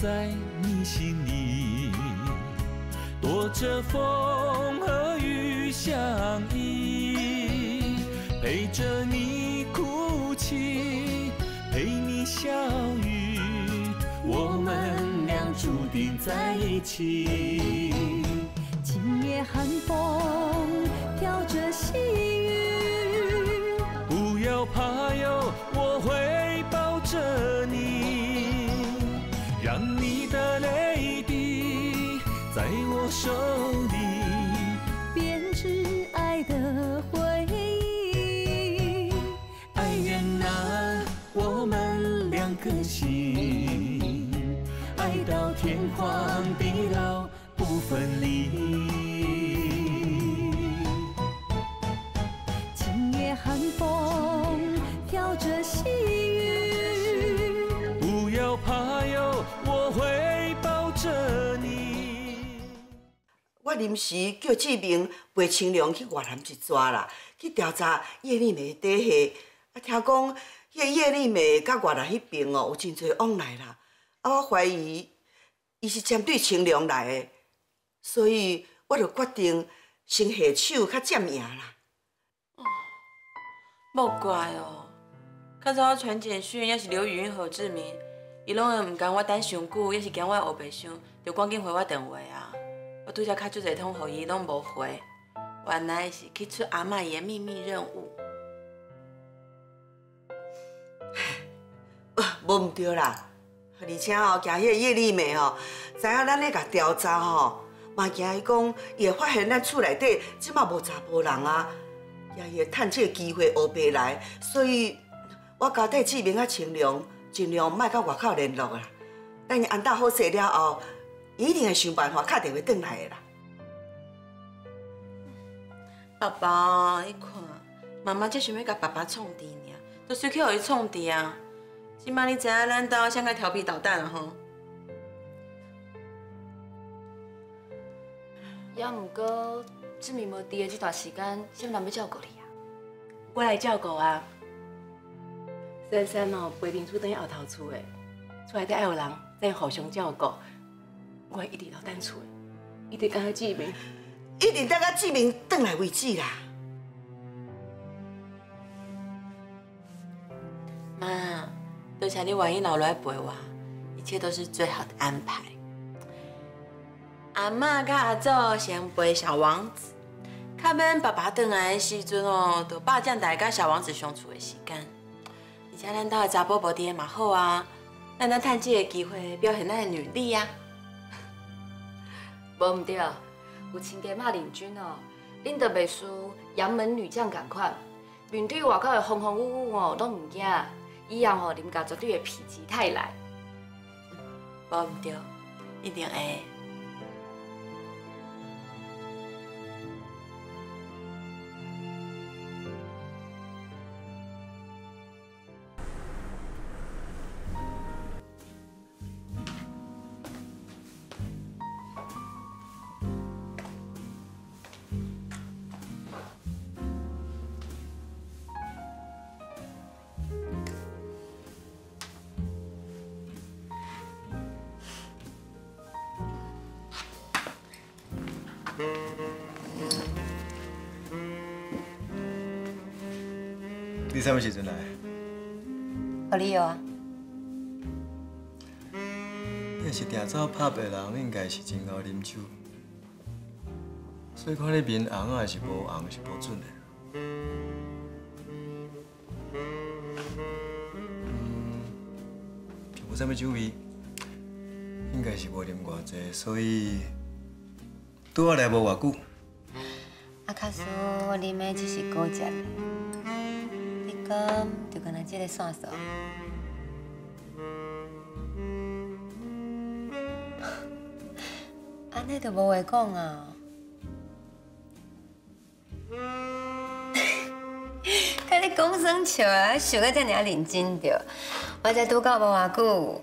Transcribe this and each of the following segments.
在你心里，躲着风和雨相依，陪着你哭泣，陪你笑语，我们俩注定在一起。到天荒地老不分离。今夜寒风飘着细雨，不要怕哟，我会抱着你。我临时叫志明陪清凉去越南一抓啦，去调查叶丽梅的底细。啊，听讲迄个叶丽梅甲越南迄边哦有真侪往来啦。啊，我怀疑伊是针对清凉来的，所以我就决定先下手较占赢啦。哦莫怪哦，较早我传简讯，也是刘雨云、何志明，伊拢会毋甘我等伤久，也是惊我学袂上，就赶紧回我电话啊。我拄则敲足侪通，互伊拢无回，原来是去出阿嬷伊的秘密任务。无毋对啦，而且哦，惊迄个叶丽梅哦，知影咱咧甲调查吼，嘛惊伊讲伊会发现咱厝内底即嘛无查甫人啊，也伊会趁这个机会黑白来，所以我交代志明啊清凉，尽量莫甲外口联络啦。等伊安搭好势了后，一定会想办法敲电话转来的啦。爸爸，你看，妈妈只想要甲爸爸创治尔，都随去互伊创治啊。即摆你知影咱兜像个调皮捣蛋啊吼？也毋过志明无伫的这段时间，谁人要照顾你啊？我来照顾啊。珊珊哦，陪林厝等于后头厝的，厝内底爱有人，再互相照顾。我一直留等厝的，一直跟他志明。一定等到志明转来为止啦。妈，多谢你愿意留来陪我，一切都是最好的安排。阿嬷甲阿祖先陪小王子，较免爸爸转来的时阵哦，就霸占大家小王子相处的时间。而且咱兜的查甫无伫的嘛好啊，咱咱趁这个机会表现咱的努力啊。无毋对，有亲家骂领军哦，恁都袂输杨门女将共款，面对外口的风风雨雨哦，拢毋惊，以后吼啉甲绝对会否极泰来。无毋对，一定会。你什么时阵来？何理由啊？你是定走拍白人，应该是真会啉酒，所以看你面红啊，是无红是无准的。嗯，有啥物酒味？应该是无啉偌济，所以拄我来无偌久。啊，卡叔，我啉的只是果汁的，你讲就敢若这个算数。安尼就无话讲啊！看你讲生笑啊，想到这尔认真着，我才拄到无偌久。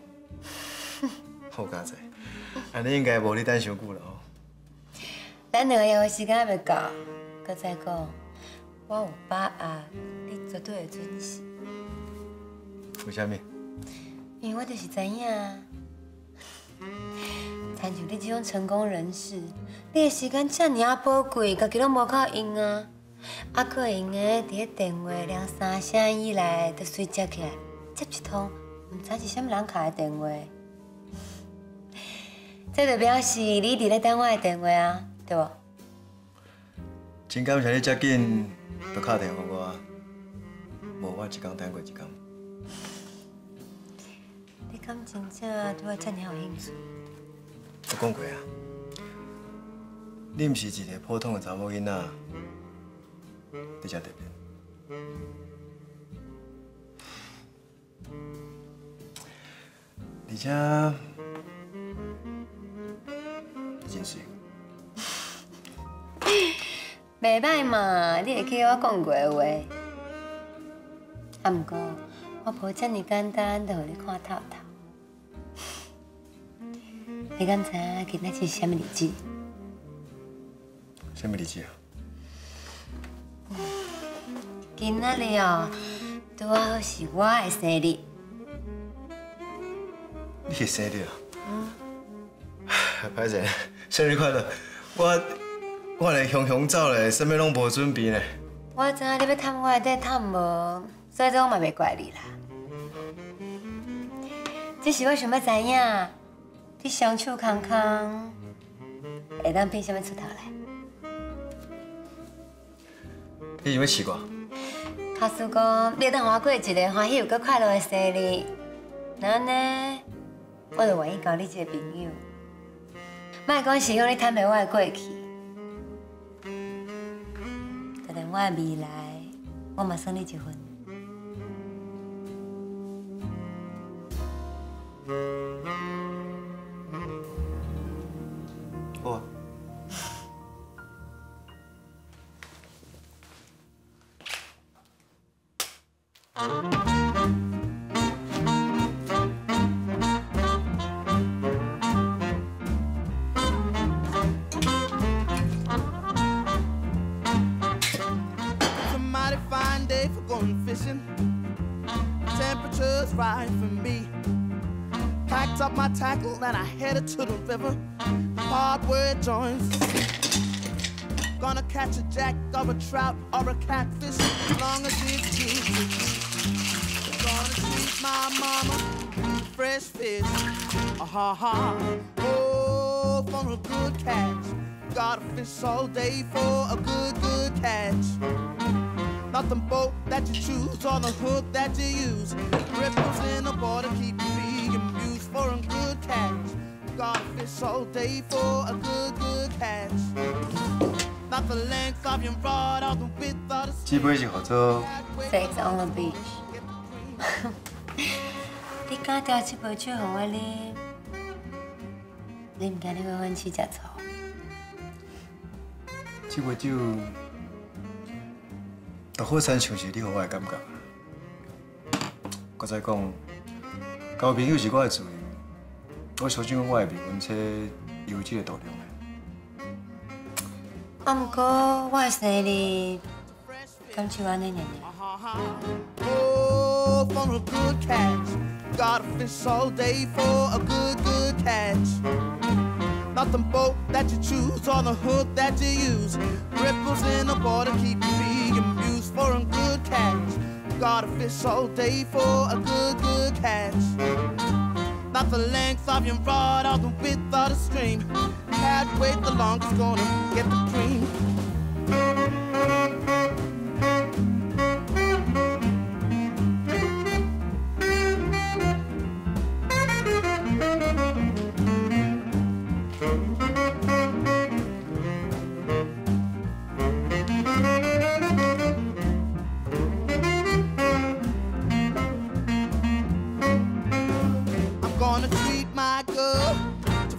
好佳哉，安尼应该无你等伤久了哦。等两个月的时间还袂够，搁再讲，我有把握，你绝对会准时。为什么？因为我就是知影，参像你这种成功人士，你的时间遮尔啊宝贵，家己拢无靠用啊，啊，可会用个伫咧电话两三声以内，就随接起来，接一通，毋知是啥物人敲的电话。这就表示你伫咧等我的电话啊，对无？真感谢你遮紧就打电话给我，无我一工等过一工。你敢真正对我遮尔有兴趣？我讲过啊，你毋是一个普通的查某囡仔，你才特别。而且，你真水。袂歹嘛，你会记我讲过的话。啊，毋过我无遮尔简单，就互你看透透。你敢知影今仔是啥物日子？什么日子啊？今仔日哦，拄啊好是我的生日。你的生日啊？嗯。歹势，生日快乐！我我来雄雄走咧，啥物拢无准备呢。我知影你要探我的底探无，所以这我嘛袂怪你啦。只是我想要知影，你相处空空，会当变啥物出头来？你想要试过？卡叔讲，你当我过一个欢喜又搁快乐的生日，然后呢，我就愿意交你一个朋友。莫讲是向你坦白我的过去，我的未来，我嘛算你一份。好。Tackle and I headed to the river. Hardware joints. Gonna catch a jack or a trout or a catfish as long as it's juicy. Gonna treat my mama fresh fish. Ah ha ha. Oh, for a good catch. Gotta fish all day for a good, good catch. Not the boat that you choose or the hook that you use. Ripples in the water keep being amused for a good catch. Gotta fish all day for a good, good catch. Not the length of your rod or the width of the 这杯是合作 Sex on the beach。你敢调这杯酒互我啉？你唔惊你会阮起食醋？这杯酒，就好亲像是你互我的感觉。搁再讲，交朋友是我的自由，我相信我会袂阮切有这个度量的。啊，毋过我的生日，敢像安尼尔尔。Oh, for a good catch. Gotta fish all day for a good, good catch. Not the boat that you choose or the hook that you use. Ripples in the water keep you being amused for a good catch. Gotta fish all day for a good, good catch. Not the length of your rod or the width of the stream. Wait the longest gonna get the cream.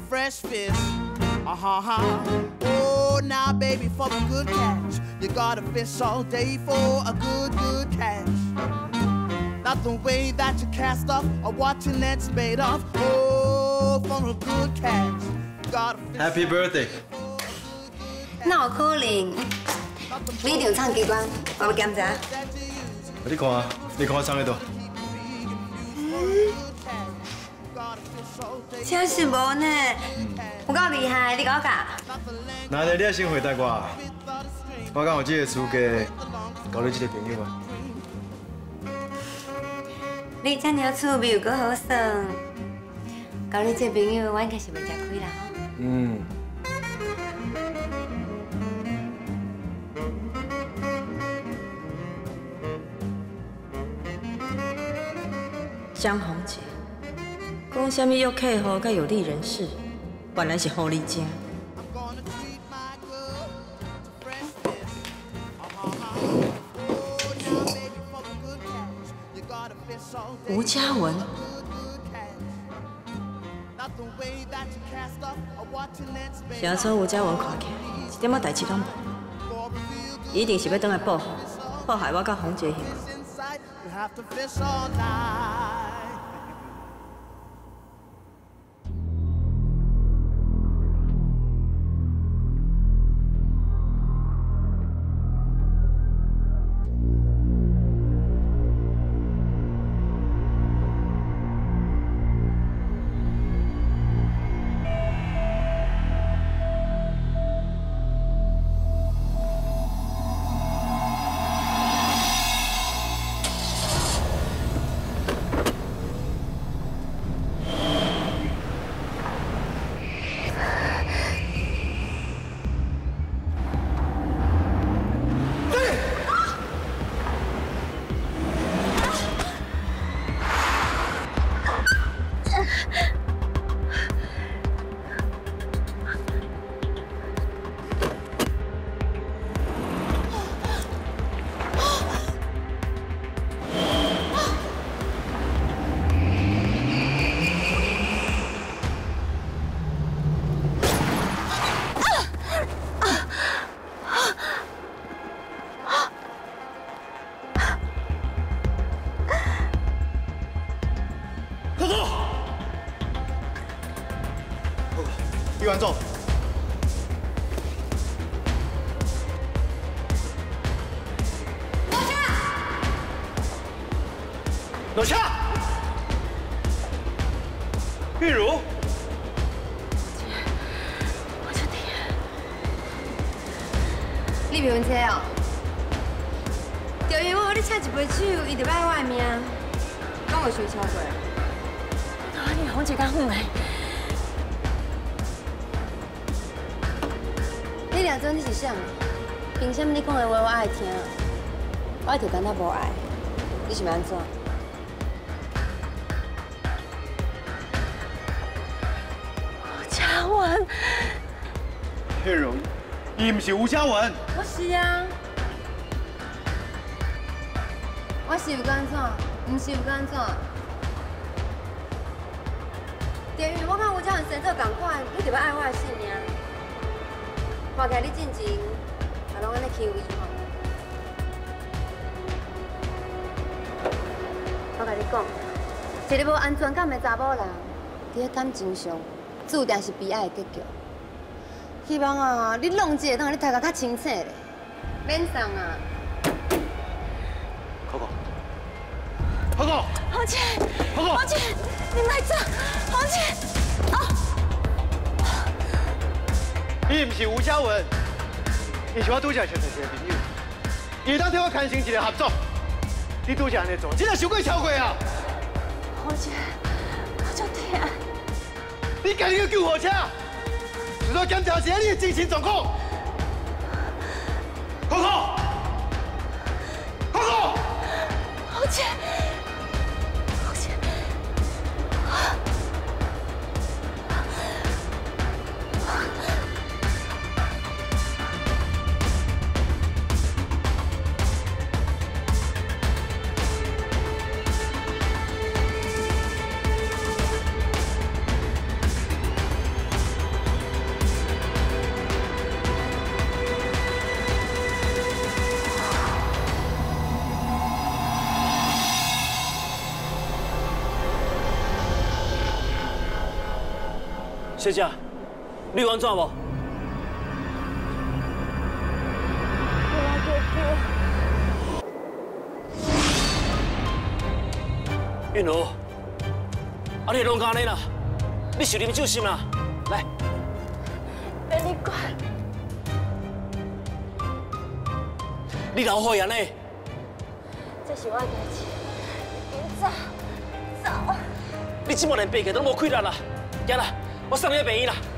fresh fish. Uh huh. Oh, now, baby, for a good catch, you gotta fish all day for a good, good catch. Not the way that you cast off or what your net's made of. Oh, for a good catch, you gotta fish. Happy birthday！ 哪有可能？你一定有唱机关，我要检查。你看，你看我唱的多。 真是无呢，有够厉害，你搞教。那你也先回答我，我讲我这个资格交你这个朋友啊？你这么趣味又搁好耍，交你这朋友，我应该是袂吃亏啦吼。嗯。江宏杰，讲什么要客户甲有利人士，原来是狐狸精。吴嘉文，写错吴嘉文看起来一点仔代志拢无，一定是要倒来报复，祸害我甲洪杰兄。讲有想超过。啊，你洪杰敢唬诶？你俩做你是啥？凭什么你讲的话我爱听？我就感觉无爱，你是要安怎？嘉文，玉茹，伊唔是吴嘉文。我是啊，我是有干怎？唔是有干怎？生做共款，你就要爱我的性命。看起来你进前也拢安尼欺负伊吼。我甲你讲，一个无安全感的查某人，伫咧感情上注定是悲哀的结局。希望啊，你弄一个当你睇个较清楚咧，免送啊。是吴嘉文，伊是我拄则相识一个朋友，伊当替我牵成一个合作，你拄只安尼做，真系小鬼超过啊！洪杰，我就疼。你赶紧去救护车，除了检查一下你的精神状况。姐姐，你安怎无？云龙，阿、你拢干呢啦？你受啉酒心啦？来，别你管，你老火人呢？这是我的事，走，走。你这么连背脊都无气力啦，行啦。我送你去病院啦。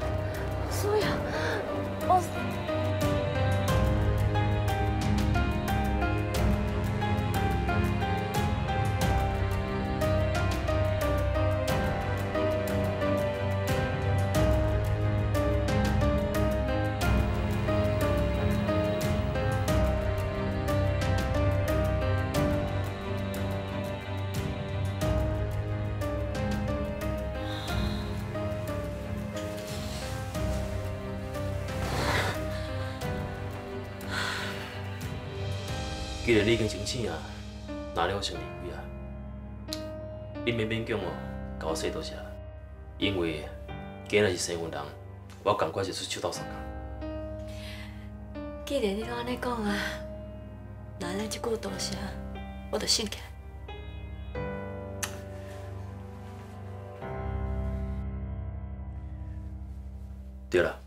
醒啊，哪了我先离开啊。你免勉强哦，甲我说多谢，因为今日是生份人，我赶快就出手斗相共。既然你都安尼讲啊，那咱即句多谢，我就信起来。对啦，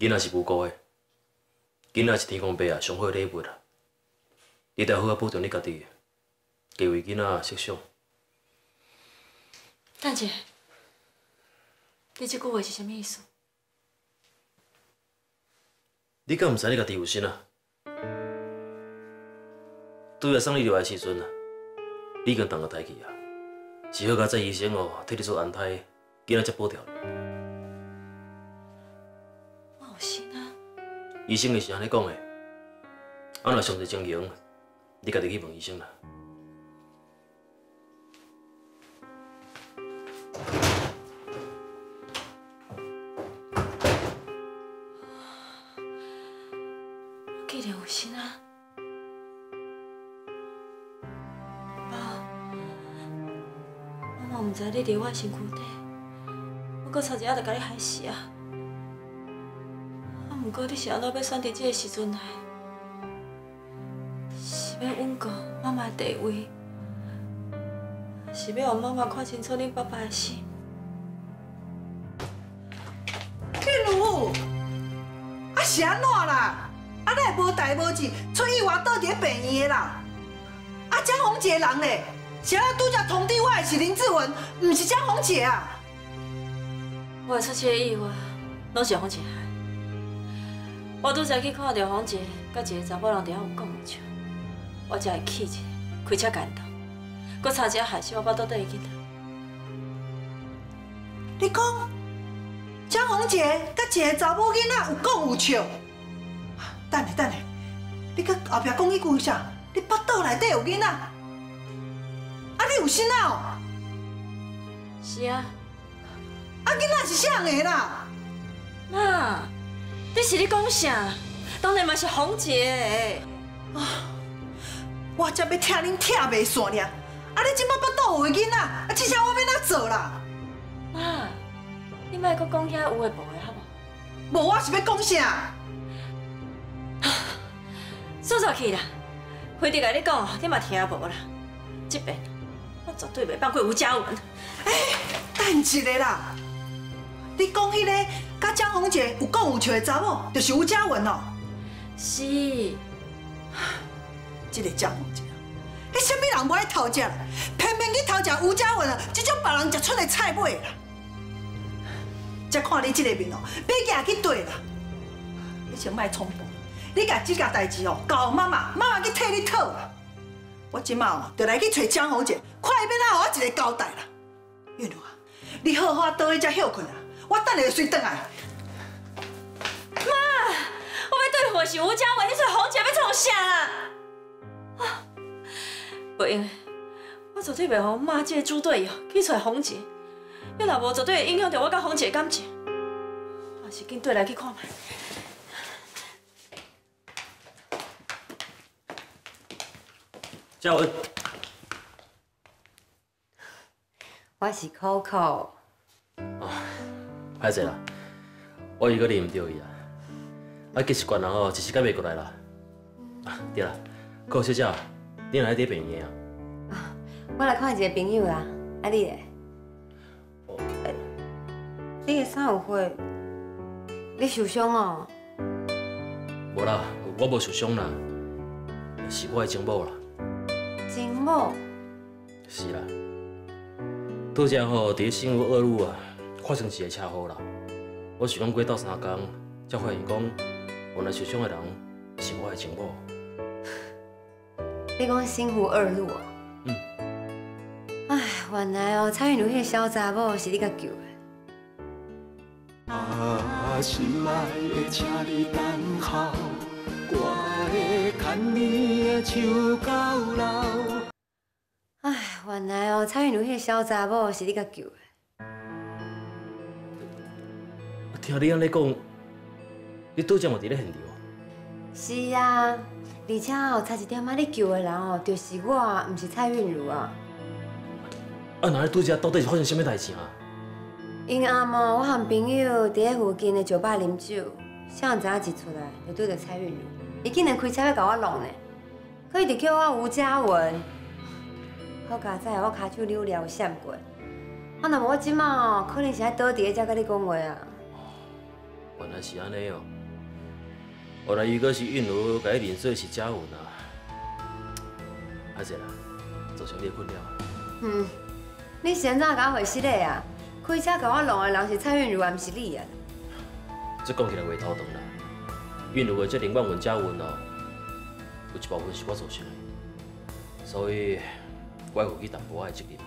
囡仔是无辜的，囡仔是天公伯啊上好的礼物啦。你得好好保重你家己，加为囡仔设想。等一下，你这句话是啥物意思？你敢毋知你家己有心啊？拄要送你入来时阵啊，你已经动了胎气啊，只好甲这医生哦替你做安胎，囡仔才保掉。我有心啊！医生就是安尼讲的，啊若上侪情形，你家己去问医生啦。我既然有心啊，爸，我嘛毋知你伫我身躯底，我搁差一仔就甲你害死啊！啊，毋过你是安怎要选伫这个时阵来？是要稳固妈妈的地位，是要让妈妈看清楚恁爸爸的心？天如，啊是安怎啦？啊，咱也无代无志，出意外倒伫咧病院的啦。啊，江宏杰人咧，是啊，拄则通知我的是林志文，毋是江宏杰啊。我会出这个意外，拢是洪姐害。我拄则去看到洪姐甲一个查某人伫遐有讲有笑，我才会气一下，开车赶到，搁差一下害死我巴肚底的囡仔。你讲江宏杰甲一个查某囡仔有讲有笑？等下等下，你甲后壁讲迄句啥？你巴肚内底有囡仔？啊，你有心啊？哦？是啊。啊，囡仔是啥个啦？妈，你是你讲啥？当然嘛是红杰的。啊，我才要听恁听袂煞呢。啊，你即摆腹肚有囡仔，啊，这下我要哪做啦？妈，你莫搁讲遐有诶无诶好无？无，我是要讲啥？说出去啦！辉弟甲你讲，你嘛听无啦。这边我绝对袂放过吴家文。哎，等一下啦！你讲迄个甲江红姐有讲有笑的查某，就是吴家文哦。是。这个江宏杰，你什么人不爱偷食，偏偏去偷食吴家文啊！这种别人食出的菜味啦。再看你这个面哦，别行去对啦。你先莫冲动，你甲这件代志哦，交妈妈，妈妈去替你讨啦。我即马哦，就来去找江宏杰，看伊要哪互我一个交代啦。玉茹啊，你好好倒去遮休困啊，我等下就随转来。妈，我要对付是吴家文，你找洪姐要创啥啦？啊，不用，我绝对袂让妈这个猪队友去找洪姐，要若无绝对会影响到我甲洪姐感情。还是紧对来去看卖。嘉文，我是 Coco。哦，歹势啦，我伊个认唔到伊啊。啊，其实惯人哦，一时间袂过来啦。啊，对啦，Coco 小姐，你哪来伫病院啊？我来看一个朋友啦，啊你嘞？欸你的衫有血，你受伤哦？无啦，我无受伤啦，是我的情某啦。情某？是啦，拄则吼，伫新屋二路啊，发生一个车祸啦。我想讲过斗三工，才发现讲，原来受伤的人是我的情某。你讲新湖二路哦？嗯。唉，原来哦，蔡韵如迄个小查某是你甲救的。啊，心爱的，请你等候，我会牵你的手到老。唉，原来哦，蔡韵如迄个小查某是你甲救的。听你安尼讲，你拄则嘛伫咧现场？是啊，而且哦，差一点仔你救的人哦，就是我，毋是蔡韵如啊。啊，那你拄则到底是发生什么代志啊？因暗暝，我和朋友伫咧附近的酒吧啉酒，谁知影一出来就对着蔡韵如，伊竟然开车要甲我弄呢，可伊就叫我吴嘉文。好佳哉，我骹手扭了有闪过，啊，那无我即马哦，可能是喺倒伫咧才甲你讲话啊。原来是安尼哦，原来伊阁是韵如甲你认做是嘉文啊，阿姐啦，造成你的困扰。嗯，你是安怎甲我回失礼啊？开车甲我弄的人是蔡韵如，还毋是你啊？这讲起来话头长啦，韵如的这零万文嘉文哦，有一部分是我造成的，所以我要负起淡薄仔的责任。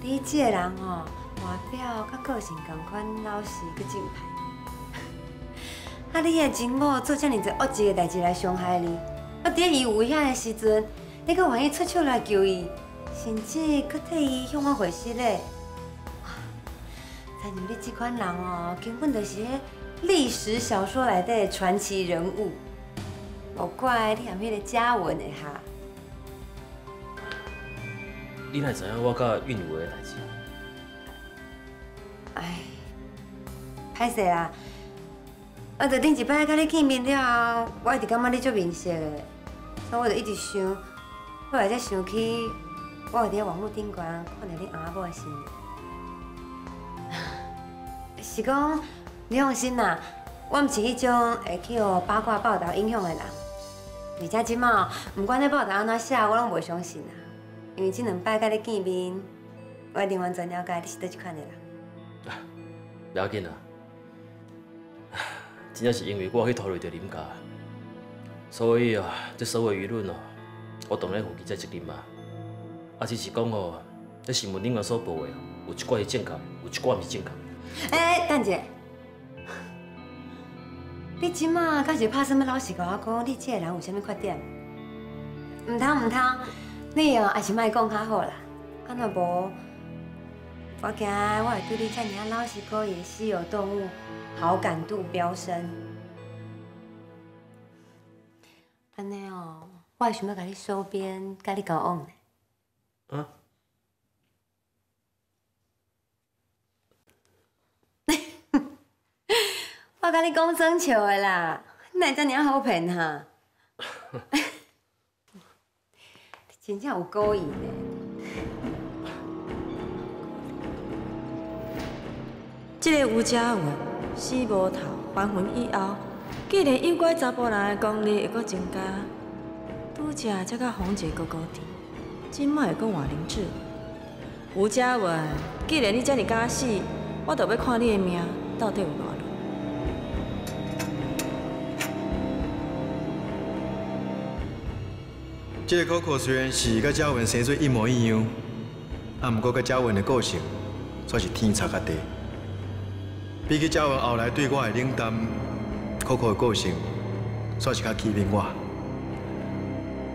你这个人哦，外表甲个性同款，老实阁正派。啊，你的情某做遮尔多恶质的代志来伤害你，啊，伫伊有危险的时阵，你阁愿意出手来救伊，甚至阁替伊向我回失礼。亲像你这款人哦，根本就是迄历史小说内底的传奇人物，无怪你含迄个嘉文的哈。你哪会知影我甲韵如的代志？哎，歹势啦！啊，就顶一摆甲你见面了后，我一直感觉你足面熟的，所以我就一直想，后来才想起，我有伫咧网络顶悬看到你阿某的新闻。是讲，你放心啦，我毋是迄种会去互八卦报道影响的人，而且即马毋管你报道安怎写，我拢袂相信啦。因为即两摆甲你见面，我一定完全了解你是倒一款的人。不要紧啦，真正是因为我去拖累着林家，所以啊，这所有舆论哦，我当然负起这责任嘛。啊，只是讲哦，这新闻顶下所报的，有一寡是正确，有一寡毋是正确。哎，等者，你即马敢是拍什么老实甲我讲，你这个人有啥物缺点？唔通唔通，你哦还是莫讲较好啦。啊，若无，我惊我会对你遮尔老实可以稀有动物好感度飙升。安尼哦，我还想要甲你收编，甲你交往呢。啊？我甲你讲真笑的啦，你哪会遮尔好骗哈？你真正有故意呢。这个吴家文死无头，还魂以后，既然诱拐查甫人的功力会阁增加，拄则才甲红姐哥哥甜，今麦会阁换林志。吴家文，既然你遮尔敢死，我就要看你的命到底有偌乱。这个 Coco 虽然是甲嘉文生做一模一样，啊，毋过甲嘉文的个性却是天差甲地。比起嘉文后来对我的冷淡，Coco 的个性算是较欺骗我。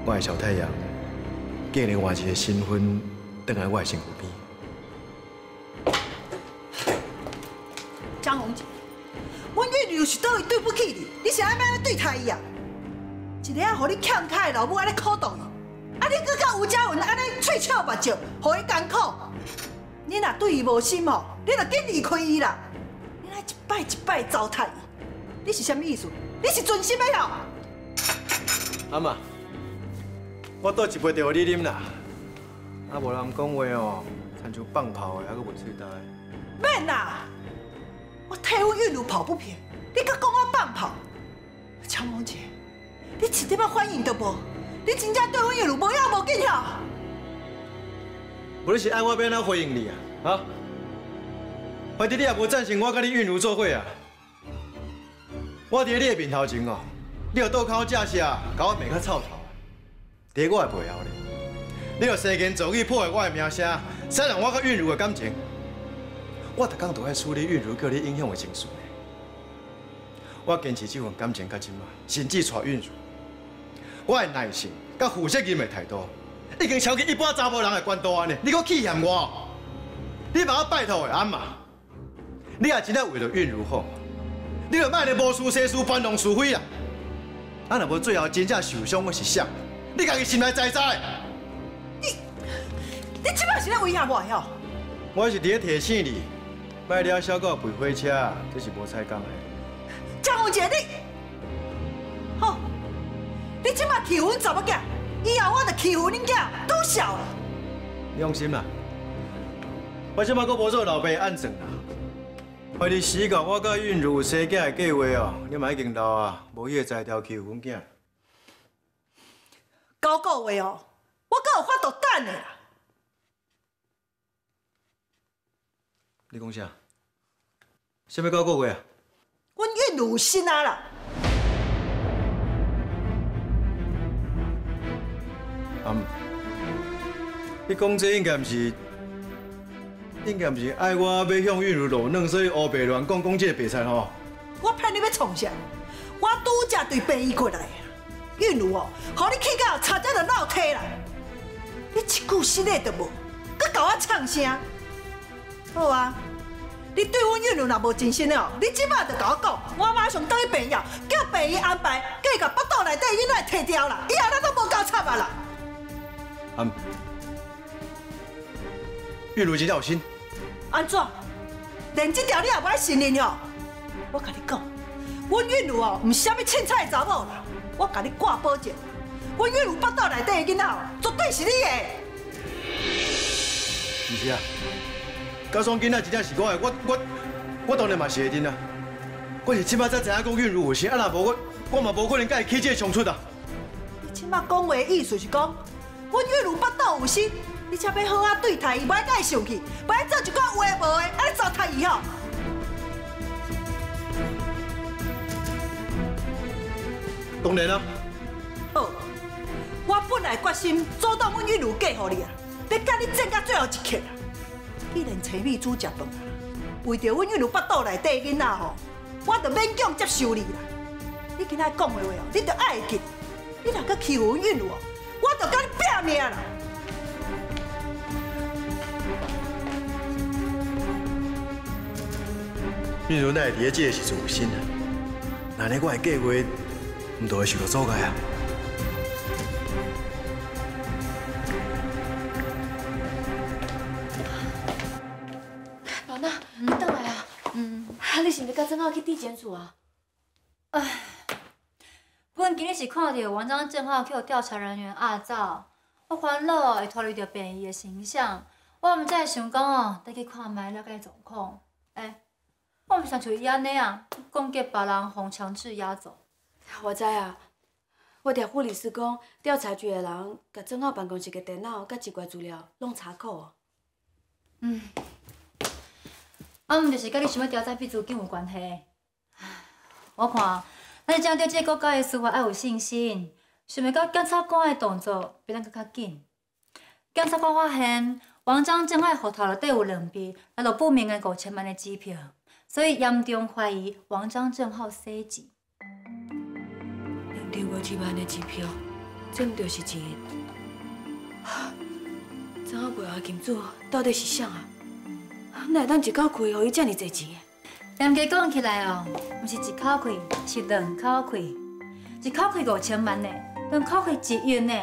我的小太阳竟然换一个身份，回来我的身躯边。张红姐，阮月如是倒位对不起你，你是安怎要对待伊啊？一个啊，互你欠开的老母安尼苦动伊，啊，你搁甲吴嘉文安尼喙笑目笑，互伊艰苦。你若对伊无心吼，你就紧离开伊啦。一摆一摆糟蹋伊，你是啥物意思？你是存心的哦？阿妈，我倒一杯茶给你啉啦。啊，无人讲话哦，亲像放炮的，还佫袂喙焦的。免啦！我替阮韵如跑不平，你搁讲我放炮？乔萌姐，你一点仔反应都无，你真正对阮韵如无要无紧哦？无你是爱我要安怎回应你啊？啊？反正你也无赞成我甲你韵如做伙啊！我伫你的面头前哦，你又倒口正声，甲我骂较臭头，伫我的背后咧，你又生言造语破坏我的名声，伤人我甲韵如的感情。我逐工都爱处理韵如叫你影响的情绪。我坚持这份感情到今嘛，甚至娶韵如，我的耐心甲负责任的态度，已经超过一般查甫人的关度安尼。你搁气嫌我？你把我拜托的安嘛？你也真正为了韵如好，你就卖咧无事生事搬弄是非啊。啊，若无最后真正受伤的是谁？你家己心内知知。你你即摆是咧威胁我哟？我是伫咧提醒你，卖了小狗陪火车，这是无采讲的。江宏杰，你好，你即摆欺负阮查某囝，以后我就欺负恁囝，多笑了。你放心啦，我即摆阁无做老爸暗算啦。快日时到，我甲韵如生囝的计划哦，你嘛已经老啊，无迄个才调欺负阮囝。九个月哦，我阁有法度等的啦。你讲啥？什么九个月啊？阮韵如有心啊啦。啊，你讲这应该毋是，应该不是爱我要向韵如落软，所以乌白乱讲讲这个白菜吼。我骗你要创啥？我拄则对病医过来，韵如哦，互你气到差点就闹体啦。你一句实话都无，搁甲我唱啥。好啊，你对阮韵如若无真心的哦，你即摆就甲我讲，我马上倒去病院，叫病医安排，叫伊甲腹肚内底囡仔摕掉啦，以后咱都无交插啊啦。啊，韵如真有心。安怎？连这条你也不爱承认哦？我跟你讲，阮韵如哦，毋是啥物凊彩的查某啦。我跟你挂保证，阮韵如腹肚内底的囡仔哦，绝对是你的。不是啊，高双囡仔真正是我的，我我我当然嘛是会认啊。我是即摆才知影讲韵如有心，啊若无我我嘛无可能甲伊起这个冲突啊。你即摆讲话的意思是讲，阮韵如腹肚有心，你才要好啊对待伊，不爱甲伊生气，不爱做一个有诶无诶，安尼糟蹋伊吼。当然啊，好，我本来决心阻挡阮玉如嫁互你啊，要甲你争到最后一刻啊。既然青米煮食饭啊，为着阮玉如腹肚内底囡仔吼，我就勉强接受你啦。你今仔讲的话哦，你着爱记。你若搁欺负阮玉如哦，我就甲你拼命啦。韵如奈伫咧这个时阵有心啊，那呢我的计划毋都会受到阻碍啊。老衲，你倒来啊！嗯，你是毋是甲正好去地检署啊？唉，阮今日是看到王章正好去互调查人员压走，我烦恼会拖累到病医的形象，我毋才会想讲哦，得去看卖了解状况。哎，我毋想像伊安尼啊，讲给别人，互强制押走。我知啊，我听护理师讲，调查局的人甲正浩办公室的电脑甲一寡资料拢查扣啊。嗯，啊，毋就是甲你想要调查笔资金有关系。我看，咱将对这个国家的司法要有信心，想要到检察官的动作比咱更较紧。检察官发现王章正爱户头内底有两笔来路不明的五千万的支票，所以严重怀疑王章正好洗钱。两张五千万的支票，这毋就是钱？正好背后金主到底是啥啊？哪会当一口气互伊遮尔侪钱？严格讲起来哦，毋是一口气，是两口气。一口气五千万呢，两口气一亿呢。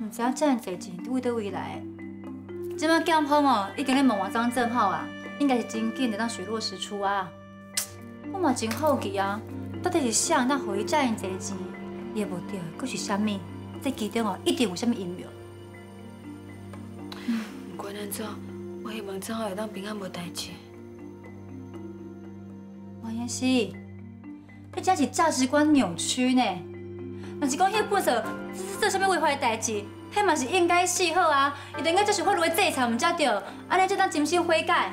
毋知影遮尔侪钱伫位倒位来的？即摆检方哦，已经咧问王章正浩啊，应该是真紧，就当水落石出啊。我嘛真好奇啊，到底是谁当互伊遮尔侪钱？伊的目的佫是啥物？这其中哦一定有啥物阴谋。不管安怎，我希望正好会当平安无代志。王妍希，你真是价值观扭曲呢。若是讲迄本色做啥物违法的代志，迄嘛是应该死好啊！伊就应该接受法律的制裁，毋才对。安尼才当真心悔改。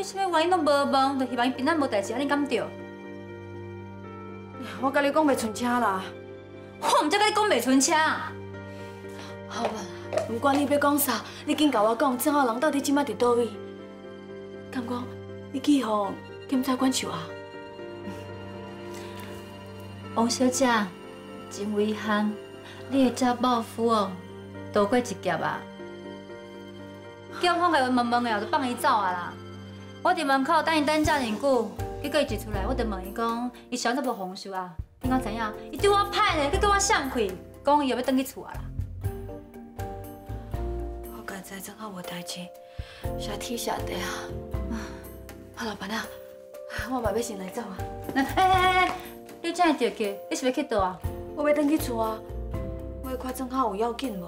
你啥物原因拢无问，就希望伊平安无代志，安尼敢对？我甲你讲袂存车啦。我毋才甲你讲袂存车。好吧，不管你要讲啥，你紧甲我讲，郑浩人到底即摆伫倒位？敢讲你去互检察官手啊？王小姐，真遗憾，你的查某夫哦，逃过一劫啊！警方来问问问的，就放伊走啊啦！我伫门口等伊等遮尔久，结果伊一出来，我就问伊讲，伊啥都无防守啊？你敢知影？伊对我歹呢，佮叫我闪开，讲伊又要转去厝啊啦！我刚才正好无代志，下天下地啊！好老板啊，我嘛要先来走啊！哎哎哎，你怎会着急？你是要去倒啊？我要转去厝啊！我看正好有要紧无？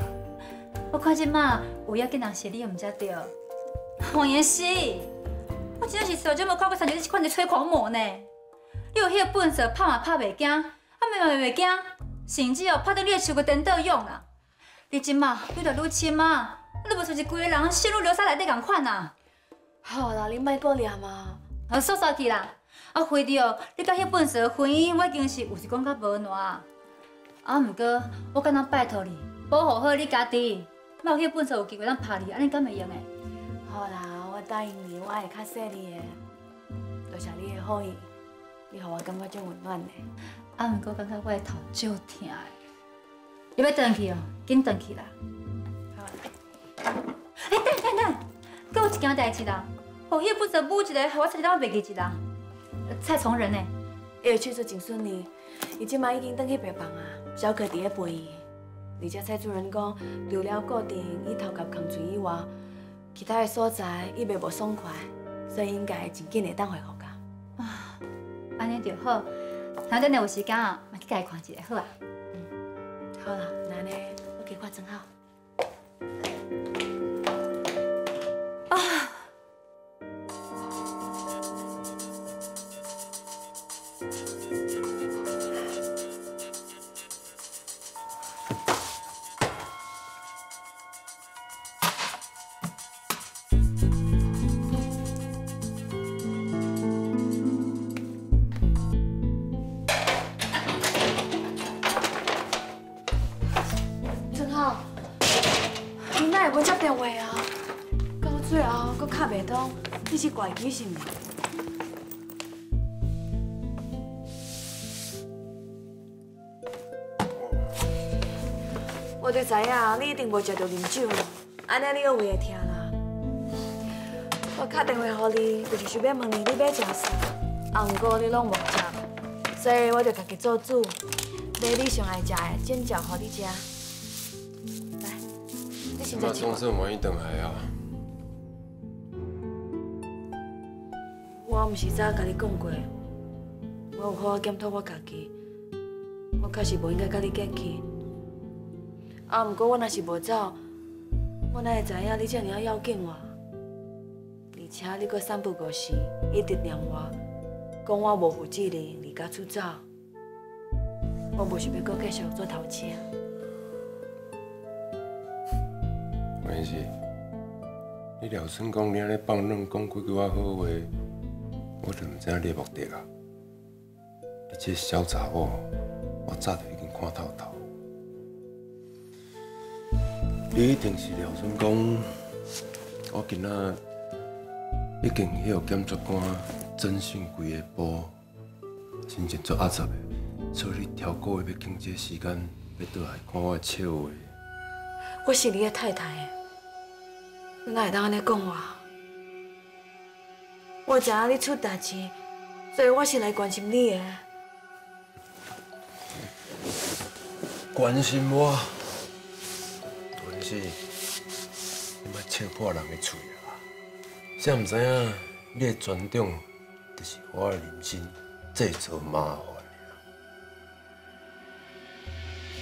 我看即马有要紧人是你，毋才对。王妍希，我真正是从来无看过像你这款的吹狂魔呢！你有迄个本事，拍嘛拍袂惊，啊骂嘛骂袂惊，甚至哦拍到你的手个颠倒用啦！你即马愈来愈深啊！你无像是规个人陷入流沙内底共款啊！好啦，你莫过念嘛，好煞煞去啦！啊，非着你甲迄本事的婚姻，我已经是有时讲较无烂。啊，啊毋过我敢若拜托你，保护好你家己，莫有迄本事有机会当拍你，安尼敢会用诶？好啦，我答应你，我会较细腻的。多谢你的好意，你互我感觉真温暖的。啊，毋过感觉我的头足痛的。你要转去哦，紧转去啦。好。哎，等等等，搁有一件代志啦，互迄本事母一个，互我差点袂记一啦。蔡崇仁呢？伊的手术真顺利，伊即摆已经转去病房啊，小可伫咧陪伊。而且蔡主任讲，除了固定伊头壳空嘴以外，其他的所在伊袂无爽快，所以应该真紧会当恢复噶。啊，安尼就好。那等下有时间啊，嘛去家看一下好啊。嗯，好啦，那呢，我去看正好。无食到啉酒，安尼你个话会听啦。我打电话给你，就是想要问你你要食啥，啊，不过你拢无食，所以我就家己做主，买你上爱食的煎饺给你食。来，你先那食一口。总算愿意回来啊！我毋是早甲你讲过，我有好好检讨我家己，我确实无应该甲你见去。啊，毋过我若是无走，我哪会知影你这尔啊要紧我？而且你搁三不五时一直念我，讲我无负责任离家出走，我无想要搁继续做头车。关是，你廖顺讲你安尼放冷讲几句我好话，我就毋知影你的目的啊！你这小查某，我早就已经看透透。你一定是廖顺讲，我今仔已经迄个检察官侦讯规个部，真正足压杂的，所以你挑个月要经这时间，要倒来看我的笑话。我是你的太太，你哪会当安尼讲我？我知影你出代志，所以我是来关心你的。关心我，关是你莫切破人的嘴啊！谁不知影你的尊重就是我的人生制造麻烦尔。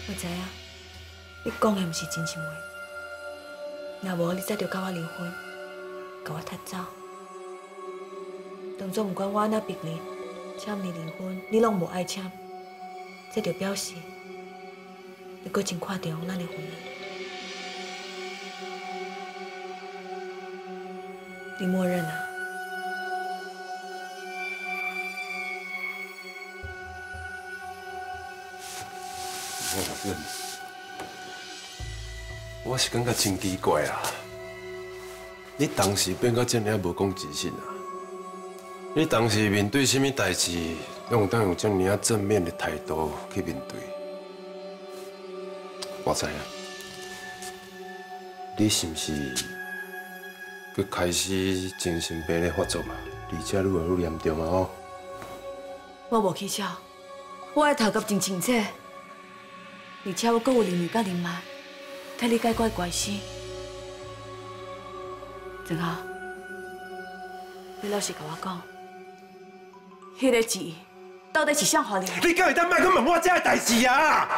我知影，你讲的毋是真心话。若无，你早就跟我离婚，跟我踢走。当作毋管我安怎逼你，签你离婚，你拢无爱签，这就表示你搁真看重咱的婚姻。你默认啊？我认，我是感觉真奇怪啊！你当时变到这样无讲自信啊？你当时面对什么代志，拢有当用这样正面的态度去面对？我知影，你是不是佮开始精神病的发作嘛？而且愈来愈严重啊！哦，我无去笑，我的头壳真清醒，而且我阁有能力甲人脉替你解决关系。正好，你老实甲我讲，迄个钱到底是谁还你？你敢会当卖去问我这个代志啊？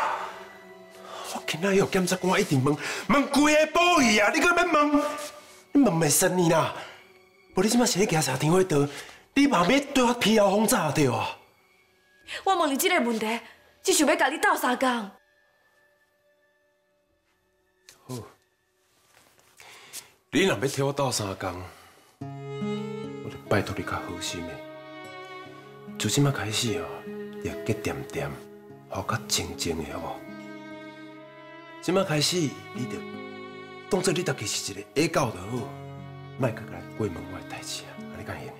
我今仔要检察官一定问问规个保育啊！你搁要问？你问袂神你啦！无你即摆是咧行啥天花道？你嘛要对我披头轰炸对啊？我问你这个问题，只想要甲你斗相共。你若要替我斗相共，我就拜托你较好心的，从即摆开始哦，要结点点，好较静静的好无？即摆开始，你着当做你家己是一个下教就好，莫搁来过问我的代志啊，安尼敢行？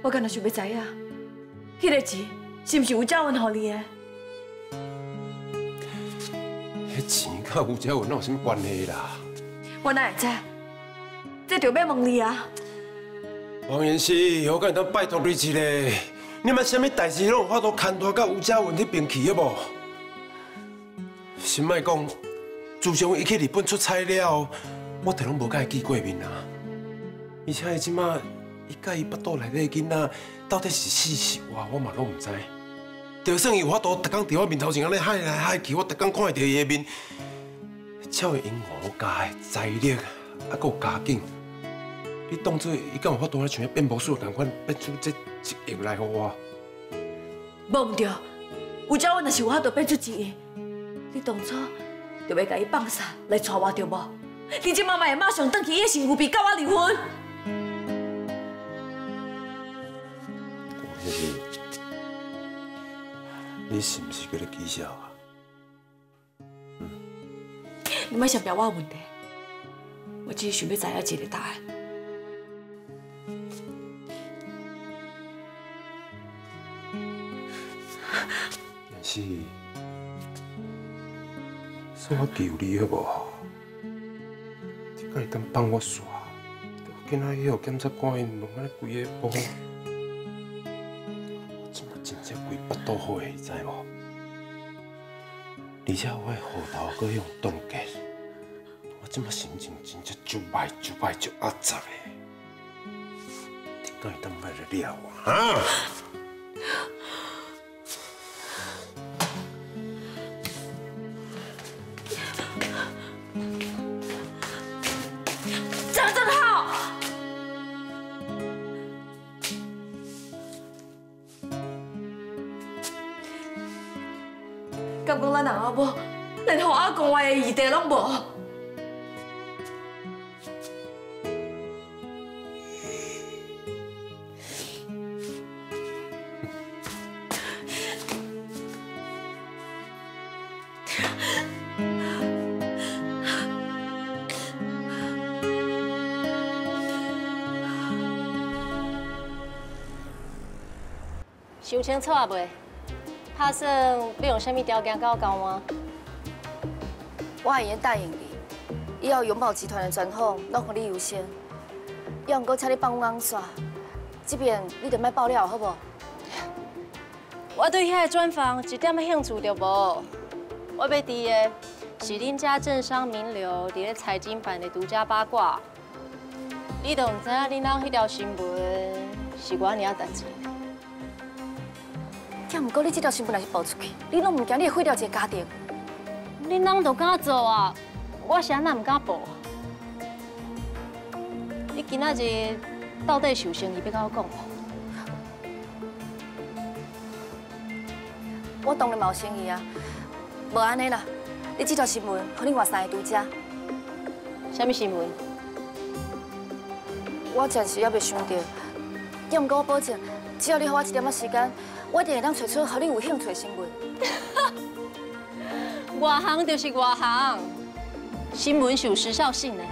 我敢若想要知影，迄个钱是毋是吴家文互你的？迄钱甲吴家文哪有什么关系啦？我哪会知？这就要问你啊！王延熙，我敢当拜托你一个，你莫什么代志拢有法度牵拖到吴家文迄边去，好无？先莫讲，自从伊去日本出差了，我就拢无甲伊见过面啊。而且伊即马，伊甲伊腹肚内底囡仔到底是死是活，我嘛拢毋知。就算伊有法度，逐工伫我面头前安尼海来海去，我逐工看会到伊的面，超会因我家的财力，啊，搁有家境。你当做伊敢有法度咧像变魔术同款变出这一亿来给我？无毋对，吴嘉文若是有法度变出一亿，你当初就要甲伊放煞来娶我，对无？你即妈妈会马上转去伊的身躯边，甲我离婚？迄是，你是毋是搁咧讥笑啊？你莫想表我的问题，我只是想要知影一个答案。但是，说我求你好无？你敢会当放我煞？今仔日互检察官因问安尼规个步，我即马真正规腹肚火，你知无？而且我的户头搁用冻结，我即马心情真正就歹就歹就压杂的。你敢会当卖得了我？啊！敢讲咱阿母连互我讲话的余地拢无？想清楚啊未？拍算要用什么条件跟我交换？我已经答应你，以后永宝集团的专访拢互你优先。要毋过请你帮我硬刷，这边你得莫爆料，好不？我对遐个专访一点仔兴趣都无。我要挃的是恁家政商名流伫咧财经版的独家八卦。你都唔知影恁翁迄条新闻是我尔单纯。毋过你这条新闻若是报出去，你拢唔惊你会毁掉一个家庭？恁人都敢做啊，我是安那唔敢报。你今仔日到底受伤，伊要甲我讲无？我当然嘛有生意啊，无安尼啦。你这条新闻，可能外三个拄遮。什么新闻？我暂时还未想到，要毋过我保证，只要你给我一点仔时间，我一定会当找出互你有兴趣的新闻。外 行就是外行，新闻是有时效性的，